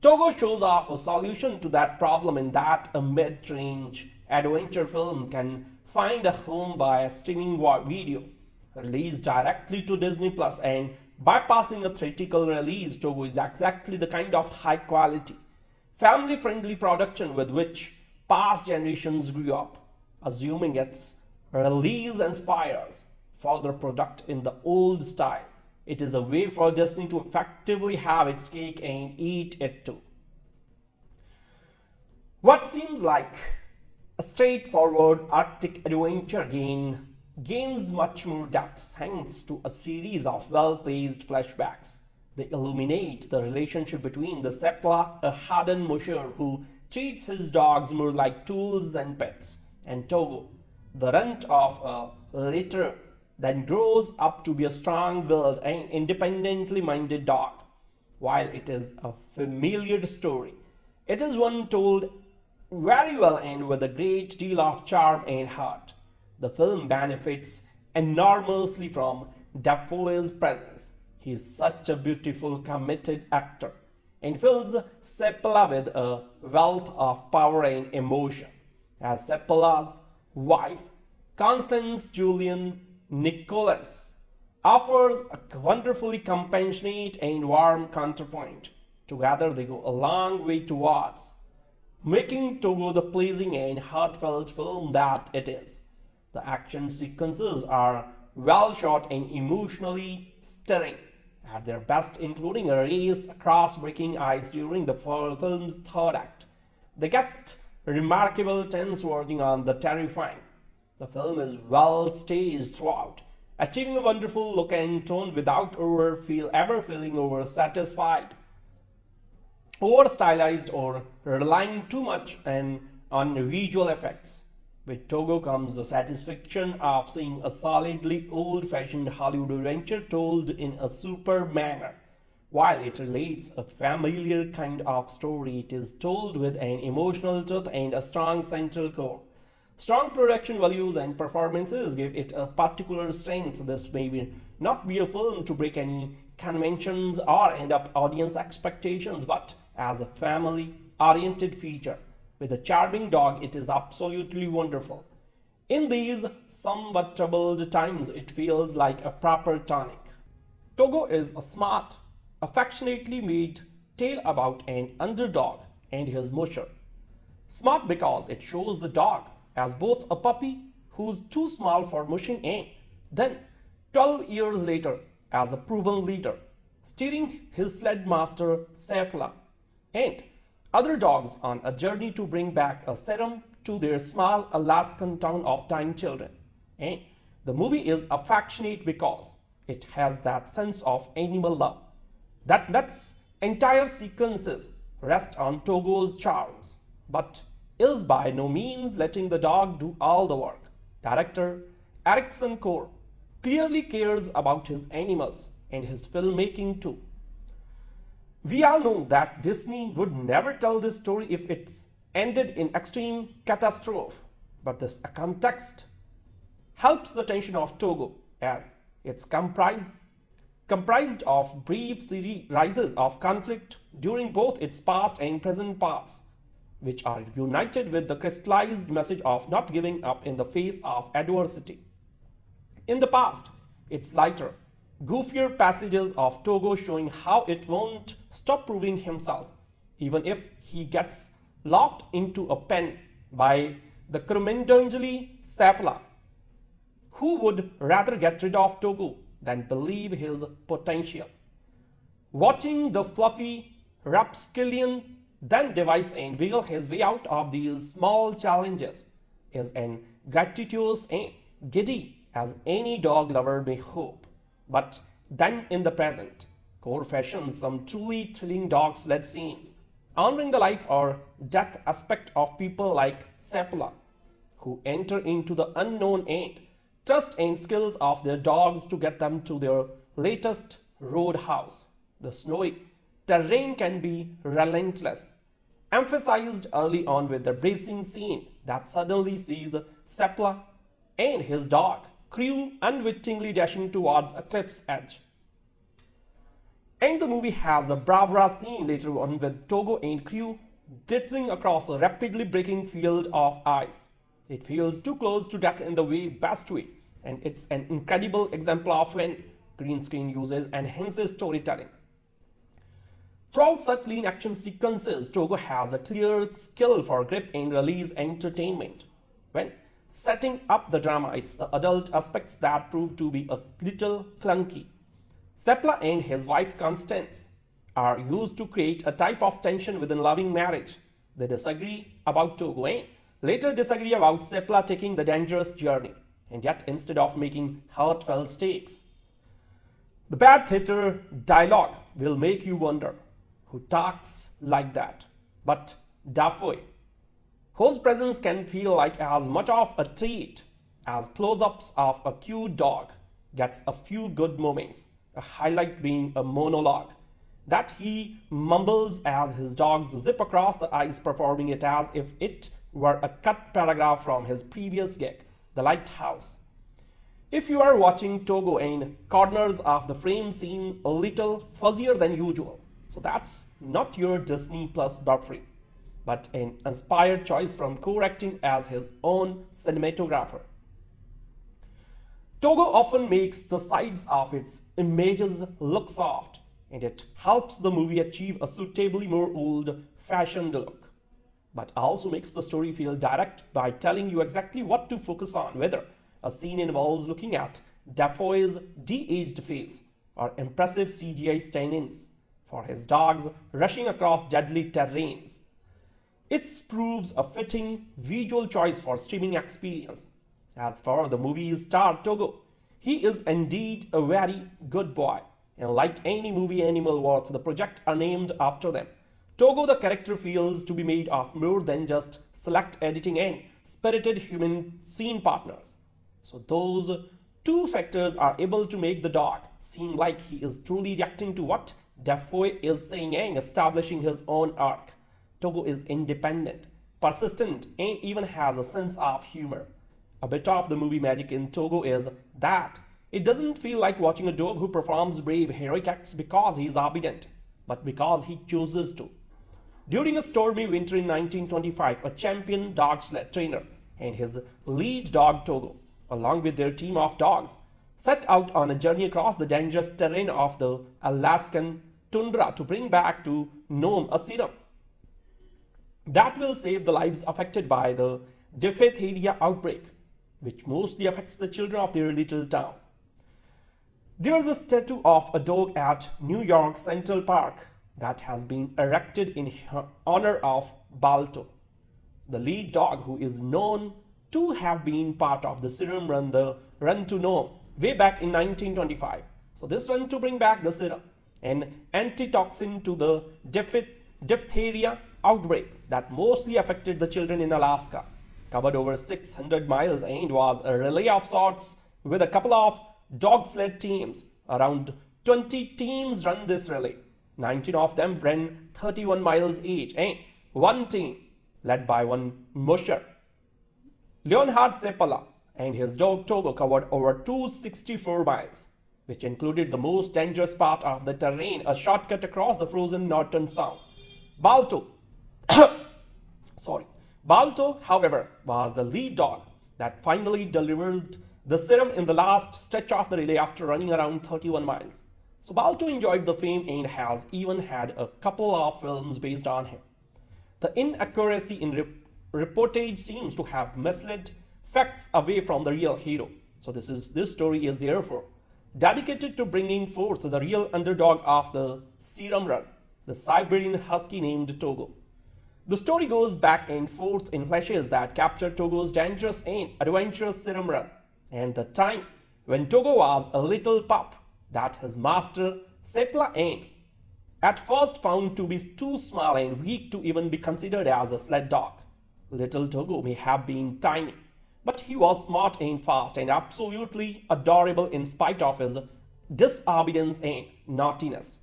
Togo shows off a solution to that problem in that a mid-range adventure film can find a home via streaming video released directly to Disney Plus and bypassing a theatrical release to is exactly the kind of high quality, family friendly production with which past generations grew up, assuming its release inspires further product in the old style. It is a way for Disney to effectively have its cake and eat it too. What seems like a straightforward Arctic adventure game gains much more depth thanks to a series of well-placed flashbacks. They illuminate the relationship between the Seppala, a hardened musher who treats his dogs more like tools than pets, and Togo, the runt of a litter that grows up to be a strong-willed and independently minded dog. While it is a familiar story, it is one told very well and with a great deal of charm and heart. The film benefits enormously from Dafoe's presence. He is such a beautiful, committed actor and fills Seppala with a wealth of power and emotion. As Seppala's wife, Constance Julianne Nicholson offers a wonderfully compassionate and warm counterpoint. Together they go a long way towards making Togo the pleasing and heartfelt film that it is. The action sequences are well shot and emotionally stirring at their best, including a race across breaking ice during the film's third act. They get remarkable tense working on the terrifying. The film is well staged throughout, achieving a wonderful look and tone without over feel, ever feeling over satisfied, over stylized, or relying too much on visual effects. With Togo comes the satisfaction of seeing a solidly old-fashioned Hollywood adventure told in a superb manner. While it relates a familiar kind of story, it is told with an emotional truth and a strong central core. Strong production values and performances give it a particular strength. This may be not be a film to break any conventions or end up audience expectations, but as a family-oriented feature, with a charming dog, it is absolutely wonderful. In these somewhat troubled times, it feels like a proper tonic. Togo is a smart, affectionately made tale about an underdog and his musher. Smart because it shows the dog as both a puppy who's too small for mushing and then 12 years later as a proven leader, steering his sled master Seppala and other dogs on a journey to bring back a serum to their small Alaskan town of time children. And the movie is affectionate because it has that sense of animal love that lets entire sequences rest on Togo's charms, but is by no means letting the dog do all the work. Director Ericson Core clearly cares about his animals and his filmmaking too. We all know that Disney would never tell this story if it ended in extreme catastrophe, but this context helps the tension of Togo as it's comprised, comprised of brief series rises of conflict during both its past and present parts. which are united with the crystallized message of not giving up in the face of adversity. In the past, it's lighter, goofier passages of Togo showing how it won't stop proving himself, even if he gets locked into a pen by the Kurumendonjali Seppala, who would rather get rid of Togo than believe his potential. Watching the fluffy rapscallion then devise and wiggle his way out of these small challenges is an gratuitous and giddy as any dog lover may hope. But then in the present, Core fashions some truly thrilling dog sled scenes, honoring the life or death aspect of people like Seppala, who enter into the unknown and trust and skills of their dogs to get them to their latest roadhouse. The snowy terrain can be relentless, emphasized early on with the bracing scene that suddenly sees Seppala and his dog Crew unwittingly dashing towards a cliff's edge. And the movie has a bravura scene later on with Togo and Crew drifting across a rapidly breaking field of ice. It feels too close to death in the way best way, and it's an incredible example of when green screen uses enhances storytelling. Throughout such lean action sequences, Togo has a clear skill for grip and release entertainment. When setting up the drama, it's the adult aspects that prove to be a little clunky. Seppala and his wife Constance are used to create a type of tension within loving marriage. They disagree about Togo later disagree about Seppala taking the dangerous journey. And yet, instead of making heartfelt stakes, the bad theater dialogue will make you wonder who talks like that. But Dafoe, whose presence can feel like as much of a treat as close-ups of a cute dog, gets a few good moments, a highlight being a monologue that he mumbles as his dogs zip across the ice performing it as if it were a cut paragraph from his previous gig, The Lighthouse. If you are watching Togo and corners of the frame seem a little fuzzier than usual, so that's not your Disney Plus Buffering, but an inspired choice from Core acting as his own cinematographer. Togo often makes the sides of its images look soft, and it helps the movie achieve a suitably more old-fashioned look, but also makes the story feel direct by telling you exactly what to focus on, whether a scene involves looking at Dafoe's de-aged face or impressive CGI stand-ins for his dogs rushing across deadly terrains. It proves a fitting visual choice for streaming experience. As for the movie star Togo, he is indeed a very good boy. And like any movie animal worth the project are named after them. Togo the character feels to be made of more than just select editing and spirited human scene partners. So those two factors are able to make the dog seem like he is truly reacting to what Dafoe is saying and establishing his own arc. Togo is independent, persistent, and even has a sense of humor. A bit of the movie magic in Togo is that it doesn't feel like watching a dog who performs brave heroic acts because he is obedient, but because he chooses to. During a stormy winter in 1925, a champion dog sled trainer and his lead dog Togo, along with their team of dogs, set out on a journey across the dangerous terrain of the Alaskan tundra to bring back to Nome a serum that will save the lives affected by the diphtheria outbreak, which mostly affects the children of their little town. There is a statue of a dog at New York Central Park that has been erected in honor of Balto, the lead dog who is known to have been part of the serum run, the Run to Nome, way back in 1925. So this run to bring back the serum, an antitoxin to the diphtheria outbreak that mostly affected the children in Alaska, covered over 600 miles and was a relay of sorts with a couple of dog sled teams. Around 20 teams run this relay. 19 of them ran 31 miles each and one team led by one musher. Leonhard Seppala and his dog Togo covered over 264 miles, which included the most dangerous part of the terrain, a shortcut across the frozen Norton Sound. Balto Sorry. Balto, however, was the lead dog that finally delivered the serum in the last stretch of the relay after running around 31 miles. So Balto enjoyed the fame and has even had a couple of films based on him. The inaccuracy in rep reportage seems to have misled facts away from the real hero. So this is this story is therefore dedicated to bringing forth the real underdog of the Serum Run, the Siberian husky named Togo. The story goes back and forth in flashes that capture Togo's dangerous and adventurous Serum Run and the time when Togo was a little pup that his master Seppala and at first found to be too small and weak to even be considered as a sled dog. Little Togo may have been tiny, but he was smart and fast and absolutely adorable in spite of his disobedience and naughtiness.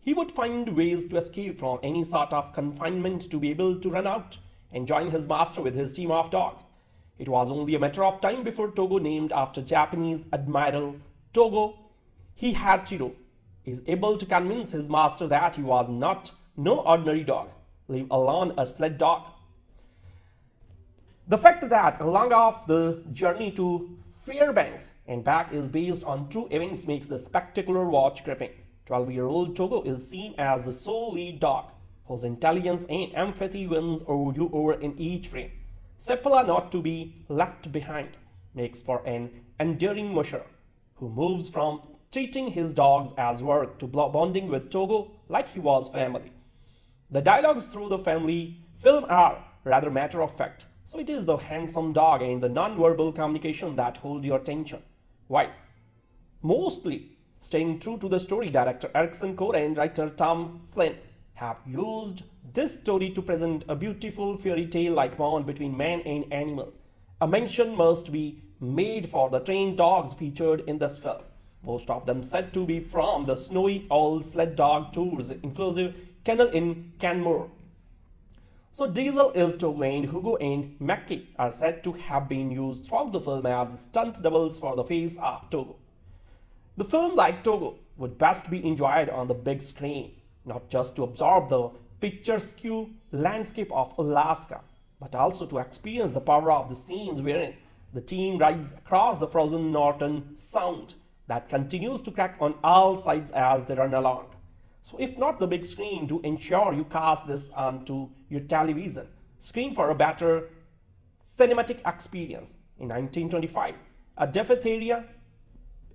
He would find ways to escape from any sort of confinement to be able to run out and join his master with his team of dogs. It was only a matter of time before Togo named after Japanese Admiral Togo Heihachiro is able to convince his master that he was not no ordinary dog, leave alone a sled dog the fact that along of the journey to Fairbanks and back is based on true events makes the spectacular watch gripping. 12-year-old Togo is seen as the sole lead dog, whose intelligence and empathy wins over you over in each frame. Seppala not to be left behind makes for an enduring musher who moves from treating his dogs as work to bonding with Togo like he was family. The dialogues through the family film are rather matter of fact so it is the handsome dog and the non-verbal communication that hold your attention. Why? Mostly staying true to the story, director Ericson Core and writer Tom Flynn have used this story to present a beautiful fairy tale like bond between man and animal. A mention must be made for the trained dogs featured in this film. Most of them said to be from the Snowy Owl Sled Dog Tours, inclusive kennel in Canmore. So Diesel is to and Hugo and Mackie are said to have been used throughout the film as stunt doubles for the face of Togo. The film like Togo would best be enjoyed on the big screen, not just to absorb the picturesque landscape of Alaska, but also to experience the power of the scenes wherein the team rides across the frozen Norton Sound that continues to crack on all sides as they run along. So if not the big screen to ensure you cast this onto your television screen for a better cinematic experience. In 1925, a diphtheria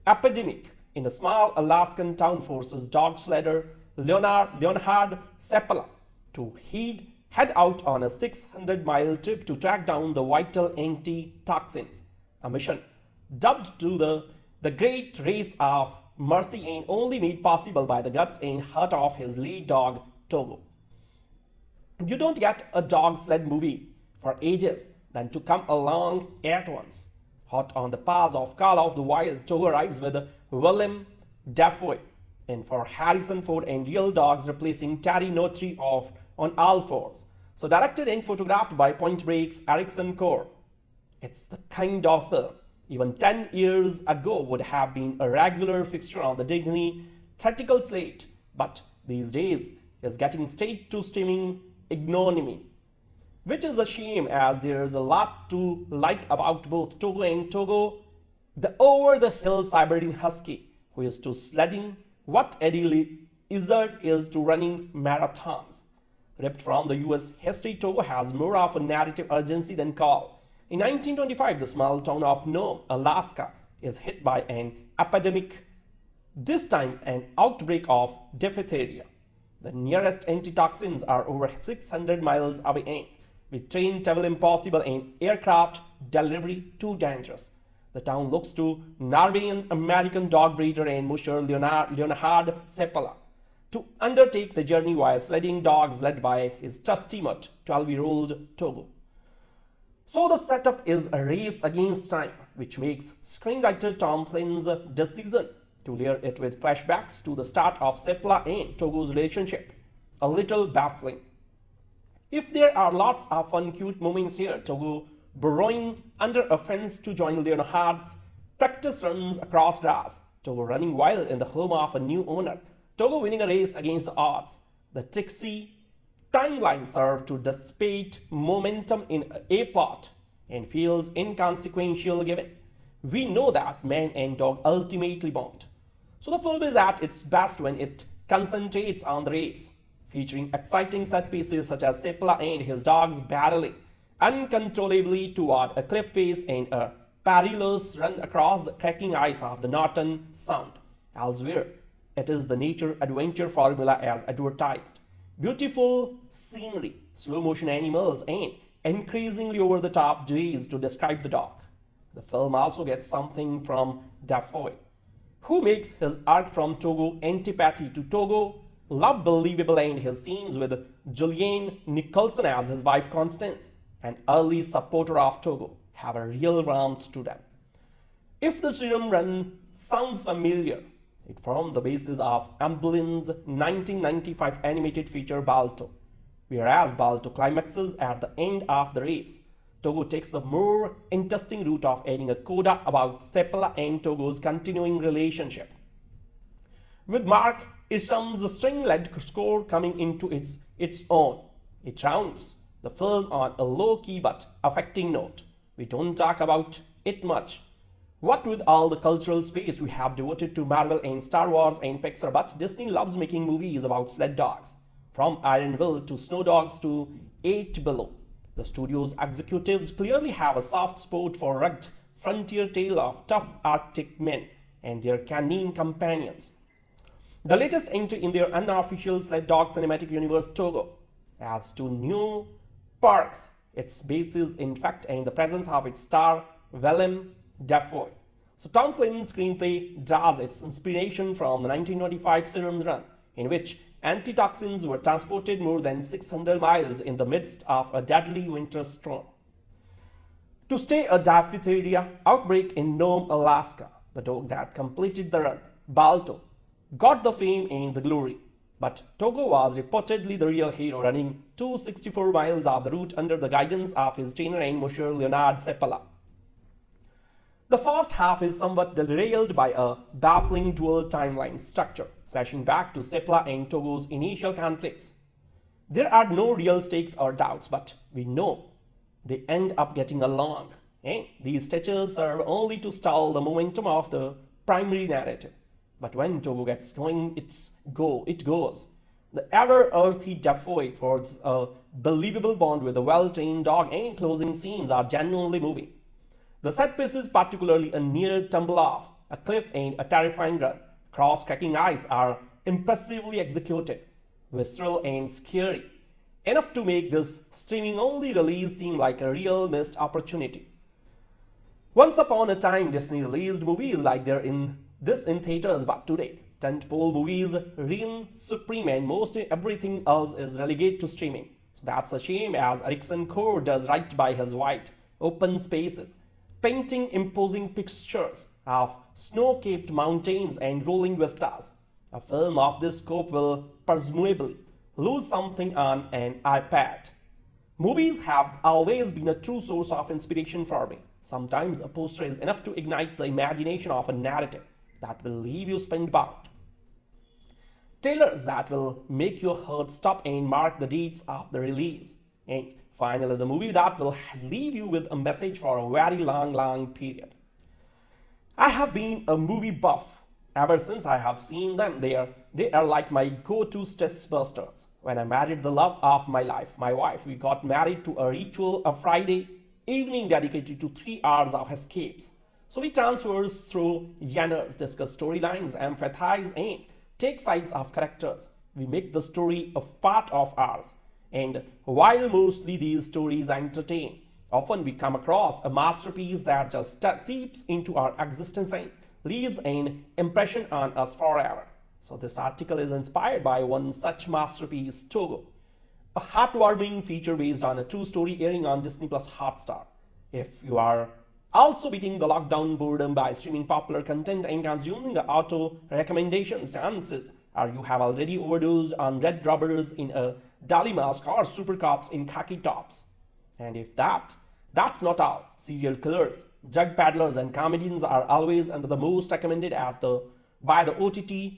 epidemic in a small Alaskan town forces dog sledder Leonard, Leonhard Seppala to head, head out on a 600-mile trip to track down the vital anti-toxins, a mission dubbed to the, the Great Race of mercy and only made possible by the guts and heart of his lead dog, Togo. You don't get a dog sled movie for ages than to come along at once. Hot on the path of Call of the Wild, Togo arrives with Willem Dafoe and for Harrison Ford and Real Dogs replacing Terry Notary of on all fours. So directed and photographed by Point Break's Ericson Core. It's the kind of film even 10 years ago would have been a regular fixture on the Disney theatrical slate, but these days is getting straight to streaming ignominy, which is a shame as there's a lot to like about both Togo and Togo, the over-the-hill Siberian Husky, who is to sledding what Eddie Izzard is to running marathons. Ripped from the US history, Togo has more of a narrative urgency than call in 1925, the small town of Nome, Alaska, is hit by an epidemic, this time an outbreak of diphtheria. The nearest antitoxins are over 600 miles away train travel impossible and aircraft delivery too dangerous. The town looks to Norwegian American dog breeder and musher Leonard, Leonhard Seppala to undertake the journey via sledding dogs led by his trusty mutt, 12-year-old Togo. So the setup is a race against time, which makes screenwriter Tom Flynn's decision to layer it with flashbacks to the start of Seppala and Togo's relationship a little baffling. If there are lots of fun cute moments here, Togo burrowing under a fence to join Leonhard's practice runs across grass, Togo running wild in the home of a new owner, Togo winning a race against the odds, the tricksy timeline serve to dissipate momentum in a plot and feels inconsequential given we know that man and dog ultimately bond. So the film is at its best when it concentrates on the race, featuring exciting set pieces such as Seppala and his dogs battling uncontrollably toward a cliff face and a perilous run across the cracking ice of the Norton Sound. Elsewhere, it is the nature adventure formula as advertised. Beautiful scenery, slow motion animals, and increasingly over the top days to describe the dog. The film also gets something from Dafoe, who makes his arc from Togo antipathy to Togo love believable and his scenes with Julianne Nicholson as his wife Constance, an early supporter of Togo, have a real warmth to them. If the serum run sounds familiar, it formed the basis of Amblin's 1995 animated feature Balto, whereas Balto climaxes at the end of the race Togo takes the more interesting route of adding a coda about Seppala and Togo's continuing relationship. With Mark Isham's string-led score coming into its, its own, it rounds the film on a low-key but affecting note. We don't talk about it much. What with all the cultural space we have devoted to Marvel and Star Wars and Pixar, but Disney loves making movies about sled dogs. From Iron Will to Snow Dogs to 8 Below. The studio's executives clearly have a soft spot for rugged frontier tale of tough Arctic men and their canine companions. The latest entry in their unofficial Sled Dog cinematic universe Togo adds two new parks its basis in fact and the presence of its star Willem Dafoe. So Tom Flynn's screenplay draws its inspiration from the 1925 Serum Run, in which antitoxins were transported more than 600 miles in the midst of a deadly winter storm. To stay a diphtheria outbreak in Nome, Alaska, the dog that completed the run, Balto, got the fame and the glory. But Togo was reportedly the real hero, running 264 miles of the route under the guidance of his trainer and musher Leonard Seppala. The first half is somewhat derailed by a baffling dual timeline structure flashing back to Seppala and Togo's initial conflicts. There are no real stakes or doubts, but we know they end up getting along. And these stitches serve only to stall the momentum of the primary narrative. But when Togo gets going, it's go, it goes. The ever-earthy Dafoe forges a believable bond with a well-trained dog and closing scenes are genuinely moving. The set pieces, particularly a near tumble off, a cliff and a terrifying run, cross-cracking ice are impressively executed, visceral and scary, enough to make this streaming-only release seem like a real missed opportunity. Once upon a time, Disney released movies like they're in this in theaters, but today, tentpole movies reign supreme and most everything else is relegated to streaming. So that's a shame as Ericson Core does right by his white, open spaces, painting imposing pictures of snow-capped mountains and rolling vistas. A film of this scope will presumably lose something on an iPad. Movies have always been a true source of inspiration for me. Sometimes a poster is enough to ignite the imagination of a narrative that will leave you spellbound. Trailers that will make your heart stop and mark the dates of the release. And finally, the movie that will leave you with a message for a very long, long period. I have been a movie buff ever since I have seen them. They are, they are like my go-to stress busters. When I married the love of my life, my wife, we got married to a ritual a Friday evening dedicated to three hours of escapes. So we transverse through genres, discuss storylines, empathize, and take sides of characters. We make the story a part of ours. And while mostly these stories entertain, Often we come across a masterpiece that just seeps into our existence and leaves an impression on us forever. So this article is inspired by one such masterpiece, Togo, a heartwarming feature based on a true story airing on Disney Plus Hotstar. If you are also beating the lockdown boredom by streaming popular content and consuming the auto recommendations chances or you have already overdosed on red rubbers in a Dali mask or super cops in khaki tops. And if that that's not all. Serial killers, drug peddlers, and comedians are always under the most recommended at the by the OTT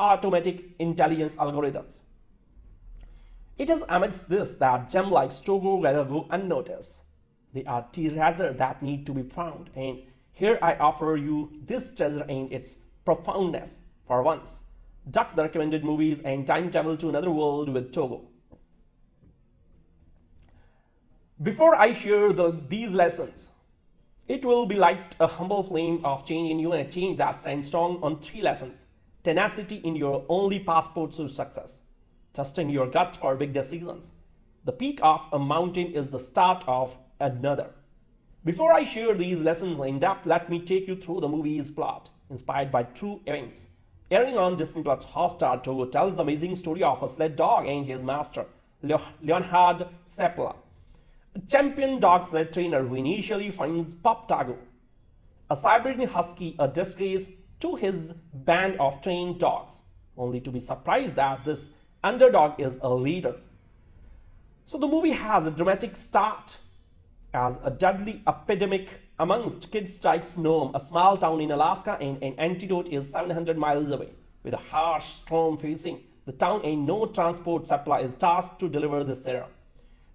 automatic intelligence algorithms. It is amidst this that gem like Togo rather go unnoticed. They are treasure that need to be found, and here I offer you this treasure and its profoundness for once. Duck the recommended movies and time travel to another world with Togo. Before I share the, these lessons, it will be like a humble flame of change in you and a change that stands strong on three lessons. Tenacity in your only passport to success. Trusting your gut for big decisions. The peak of a mountain is the start of another. Before I share these lessons in depth, let me take you through the movie's plot, inspired by true events. Airing on Disney Plus Hotstar, Togo tells the amazing story of a sled dog and his master, Leonhard Seppala a champion dog sled trainer who initially finds Pop Togo, a Siberian Husky, a disgrace to his band of trained dogs, only to be surprised that this underdog is a leader. So the movie has a dramatic start as a deadly epidemic amongst kids strikes Nome, a small town in Alaska, and an antidote is 700 miles away. With a harsh storm facing the town and no transport supply is tasked to deliver the serum.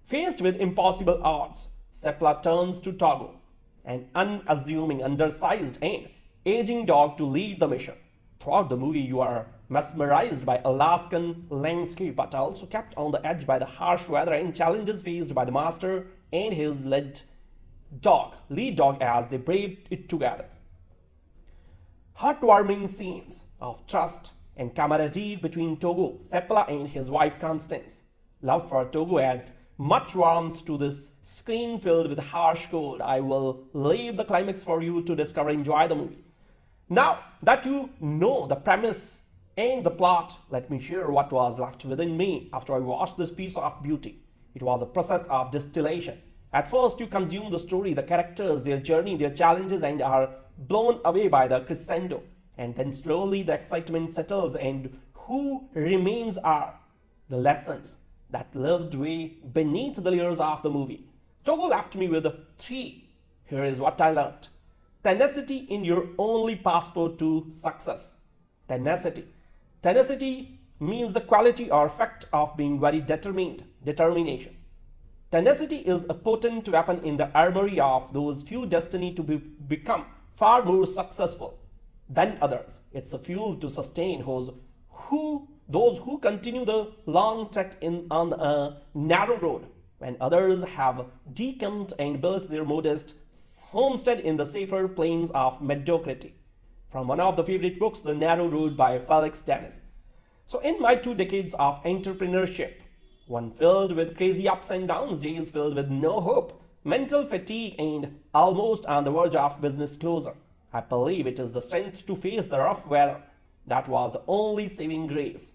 Faced with impossible odds, Seppala turns to Togo, an unassuming, undersized and aging dog to lead the mission. Throughout the movie, you are mesmerized by Alaskan landscape, but also kept on the edge by the harsh weather and challenges faced by the master and his lead dog, lead dog as they braved it together. Heartwarming scenes of trust and camaraderie between Togo, Seppala and his wife Constance. Love for Togo and much warmth to this screen filled with harsh cold. I will leave the climax for you to discover enjoy the movie. Now that you know the premise and the plot, let me share what was left within me after I watched this piece of beauty. It was a process of distillation. At first, you consume the story, the characters, their journey, their challenges, and are blown away by the crescendo. And then slowly the excitement settles, and who remains are the lessons, that lived way beneath the layers of the movie. Togo left me with three. Here is what I learned. Tenacity in your only passport to success. Tenacity. Tenacity means the quality or fact of being very determined, determination. Tenacity is a potent weapon in the armory of those few destined to be, become far more successful than others. It's a fuel to sustain those who those who continue the long trek in on a narrow road when others have decamped and built their modest homestead in the safer plains of mediocrity. From one of the favorite books, The Narrow Road by Felix Dennis. So in my two decades of entrepreneurship, one filled with crazy ups and downs, days filled with no hope, mental fatigue, and almost on the verge of business closure, I believe it is the strength to face the rough weather that was the only saving grace.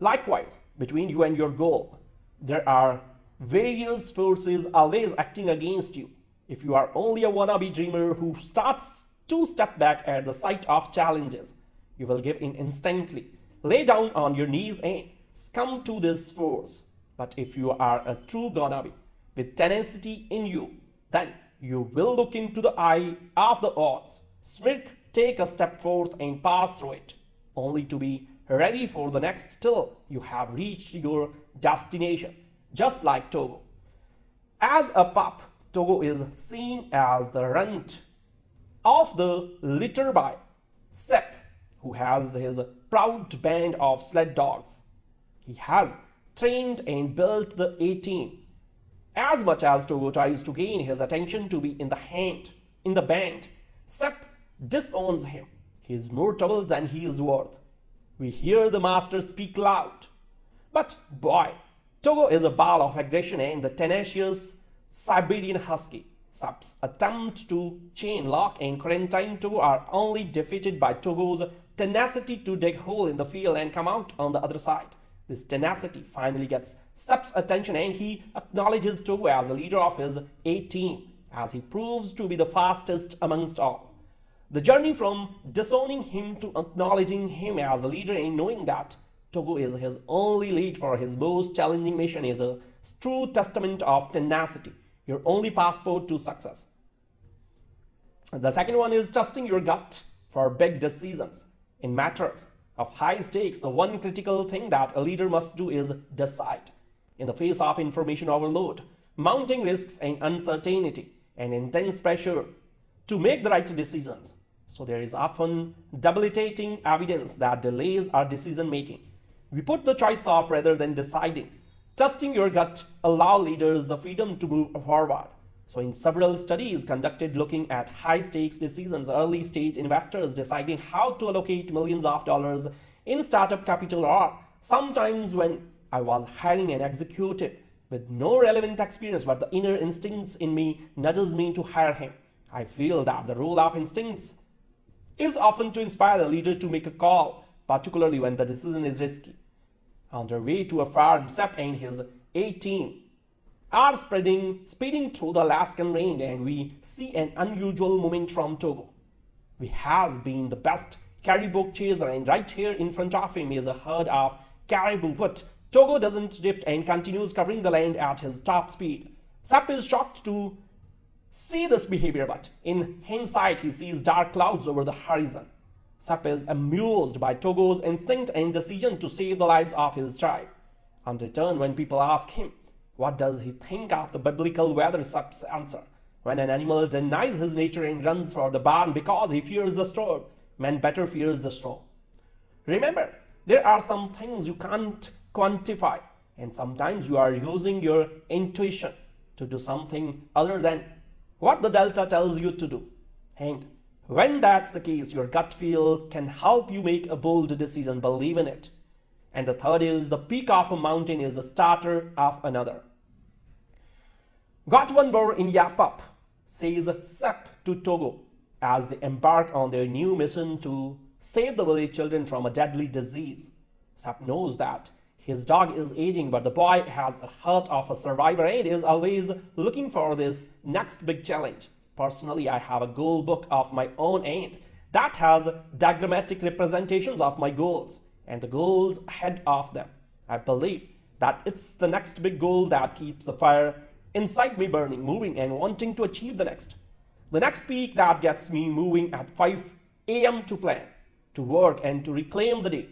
Likewise, between you and your goal, there are various forces always acting against you. If you are only a wannabe dreamer who starts to step back at the sight of challenges, you will give in instantly. Lay down on your knees and succumb to this force. But if you are a true wannabe with tenacity in you, then you will look into the eye of the odds, smirk take a step forth and pass through it, only to be ready for the next till you have reached your destination, just like Togo. As a pup, Togo is seen as the runt of the litter by Sepp, who has his proud band of sled dogs. He has trained and built the A-team. As much as Togo tries to gain his attention to be in the hand, in the band, Sepp disowns him. He is more trouble than he is worth. We hear the master speak loud. But boy, Togo is a ball of aggression and the tenacious Siberian Husky. Sub's attempt to chain lock and quarantine Togo are only defeated by Togo's tenacity to dig a hole in the field and come out on the other side. This tenacity finally gets Sub's attention and he acknowledges Togo as a leader of his A-team as he proves to be the fastest amongst all. The journey from disowning him to acknowledging him as a leader and knowing that Togo is his only lead for his most challenging mission is a true testament of tenacity, your only passport to success. The second one is trusting your gut for big decisions in matters of high stakes, the one critical thing that a leader must do is decide. In the face of information overload, mounting risks and uncertainty, and intense pressure to make the right decisions. So there is often debilitating evidence that delays our decision making. We put the choice off rather than deciding. Trusting your gut allow leaders the freedom to move forward. So in several studies conducted looking at high stakes decisions, early stage investors deciding how to allocate millions of dollars in startup capital or sometimes when I was hiring an executive with no relevant experience but the inner instincts in me nudges me to hire him. I feel that the role of instincts is often to inspire a leader to make a call, particularly when the decision is risky. On their way to a farm, Sepp and his 18 are spreading, speeding through the Alaskan range and we see an unusual moment from Togo. We has been the best caribou chaser and right here in front of him is a herd of caribou but Togo doesn't drift and continues covering the land at his top speed. Sepp is shocked to see this behavior but in hindsight he sees dark clouds over the horizon. Sepp is amused by Togo's instinct and decision to save the lives of his tribe. On return when people ask him what does he think of the biblical weather Sepp's answer? When an animal denies his nature and runs for the barn because he fears the storm, man better fears the storm. Remember, there are some things you can't quantify and sometimes you are using your intuition to do something other than what the delta tells you to do. And when that's the case, your gut feel can help you make a bold decision, believe in it. And the third is the peak of a mountain is the starter of another. Got one more in Yapap, says Sepp to Togo as they embark on their new mission to save the village children from a deadly disease. Sepp knows that his dog is aging, but the boy has a heart of a survivor and is always looking for this next big challenge. Personally, I have a goal book of my own and that has diagrammatic representations of my goals and the goals ahead of them. I believe that it's the next big goal that keeps the fire inside me burning, moving and wanting to achieve the next. The next peak that gets me moving at 5 a.m. to plan, to work and to reclaim the day.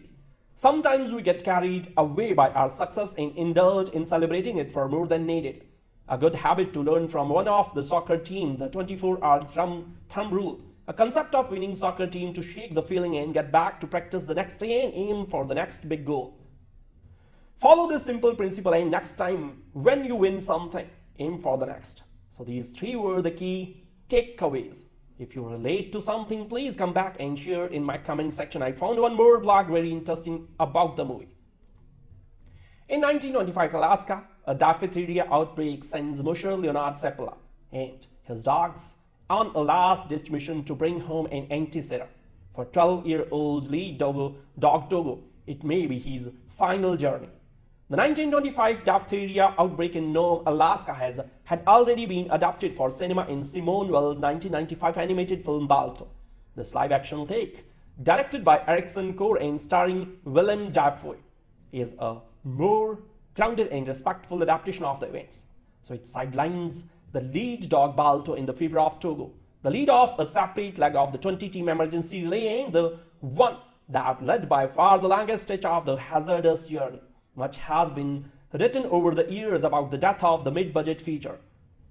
Sometimes we get carried away by our success and indulge in celebrating it for more than needed. A good habit to learn from one of the soccer team, the 24-hour thumb, thumb rule, a concept of winning soccer team to shake the feeling and get back to practice the next day and aim for the next big goal. Follow this simple principle and next time when you win something, aim for the next. So these three were the key takeaways. If you relate to something, please come back and share in my comment section. I found one more blog very interesting about the movie. In 1995, Alaska, a diphtheria outbreak sends Musher Leonhard Seppala and his dogs on a last-ditch mission to bring home an anti-serum. For 12-year-old lead dog, dog Togo, it may be his final journey. The 1925 diphtheria outbreak in Nome, Alaska has had already been adapted for cinema in Simon Wells' 1995 animated film Balto. This live-action take, directed by Ericson Core and starring Willem Dafoe, is a more grounded and respectful adaptation of the events. So it sidelines the lead dog Balto in the fever of Togo, the lead of a separate leg of the 20-team emergency and the one that led by far the longest stretch of the hazardous journey. Much has been written over the years about the death of the mid-budget feature.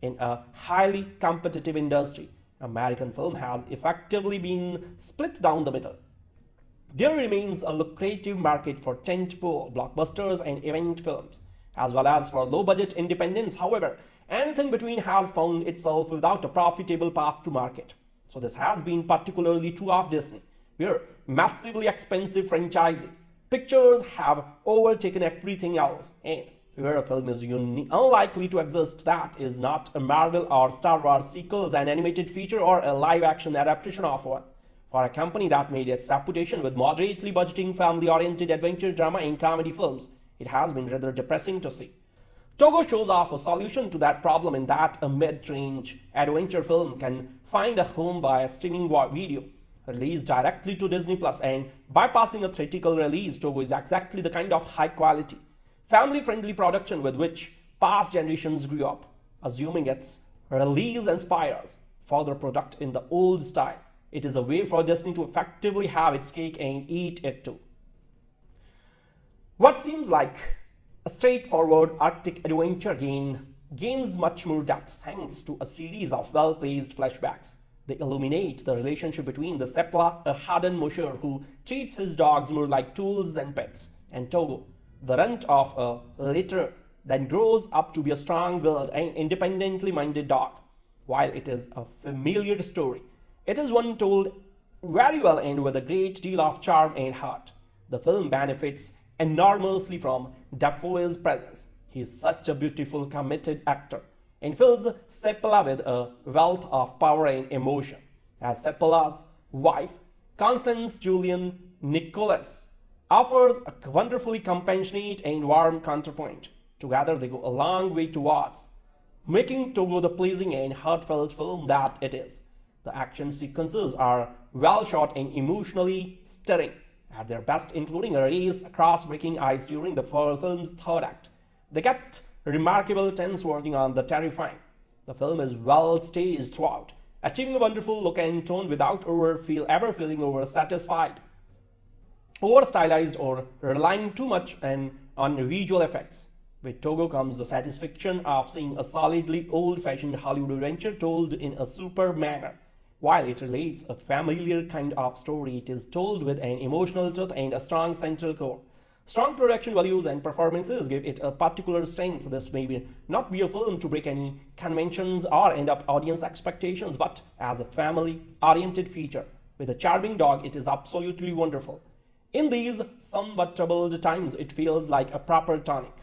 In a highly competitive industry, American film has effectively been split down the middle. There remains a lucrative market for tentpole blockbusters and event films, as well as for low-budget independents. However, anything between has found itself without a profitable path to market. So this has been particularly true of Disney, where massively expensive franchising pictures have overtaken everything else and where a film is unlikely to exist that is not a Marvel or Star Wars sequels, an animated feature or a live-action adaptation of one. For a company that made its reputation with moderately budgeting family-oriented adventure drama and comedy films, it has been rather depressing to see. Togo shows off a solution to that problem in that a mid-range adventure film can find a home via streaming video, released directly to Disney Plus and bypassing a theatrical release, Togo is exactly the kind of high-quality, family-friendly production with which past generations grew up, assuming its release inspires further product in the old style. It is a way for Disney to effectively have its cake and eat it too. What seems like a straightforward Arctic adventure gain, gains much more depth thanks to a series of well-placed flashbacks. They illuminate the relationship between the Seppala, a hardened musher who treats his dogs more like tools than pets, and Togo, the runt of a litter that grows up to be a strong-willed and independently minded dog. While it is a familiar story, it is one told very well and with a great deal of charm and heart. The film benefits enormously from Dafoe's presence. He is such a beautiful, committed actor and fills Seppala with a wealth of power and emotion. As Seppala's wife, Constance Julianne Nicholson offers a wonderfully compassionate and warm counterpoint. Together they go a long way towards making Togo the pleasing and heartfelt film that it is. The action sequences are well shot and emotionally stirring at their best, including a race across breaking ice during the film's third act. They kept remarkable tense working on the terrifying. The film is well staged throughout, achieving a wonderful look and tone without over feel ever feeling over satisfied, over stylized or relying too much on visual effects. With Togo comes the satisfaction of seeing a solidly old-fashioned Hollywood adventure told in a superb manner. While it relates a familiar kind of story, it is told with an emotional truth and a strong central core. Strong production values and performances give it a particular strength. This may be not be a film to break any conventions or end up audience expectations, but as a family-oriented feature with a charming dog, it is absolutely wonderful. In these somewhat troubled times, it feels like a proper tonic.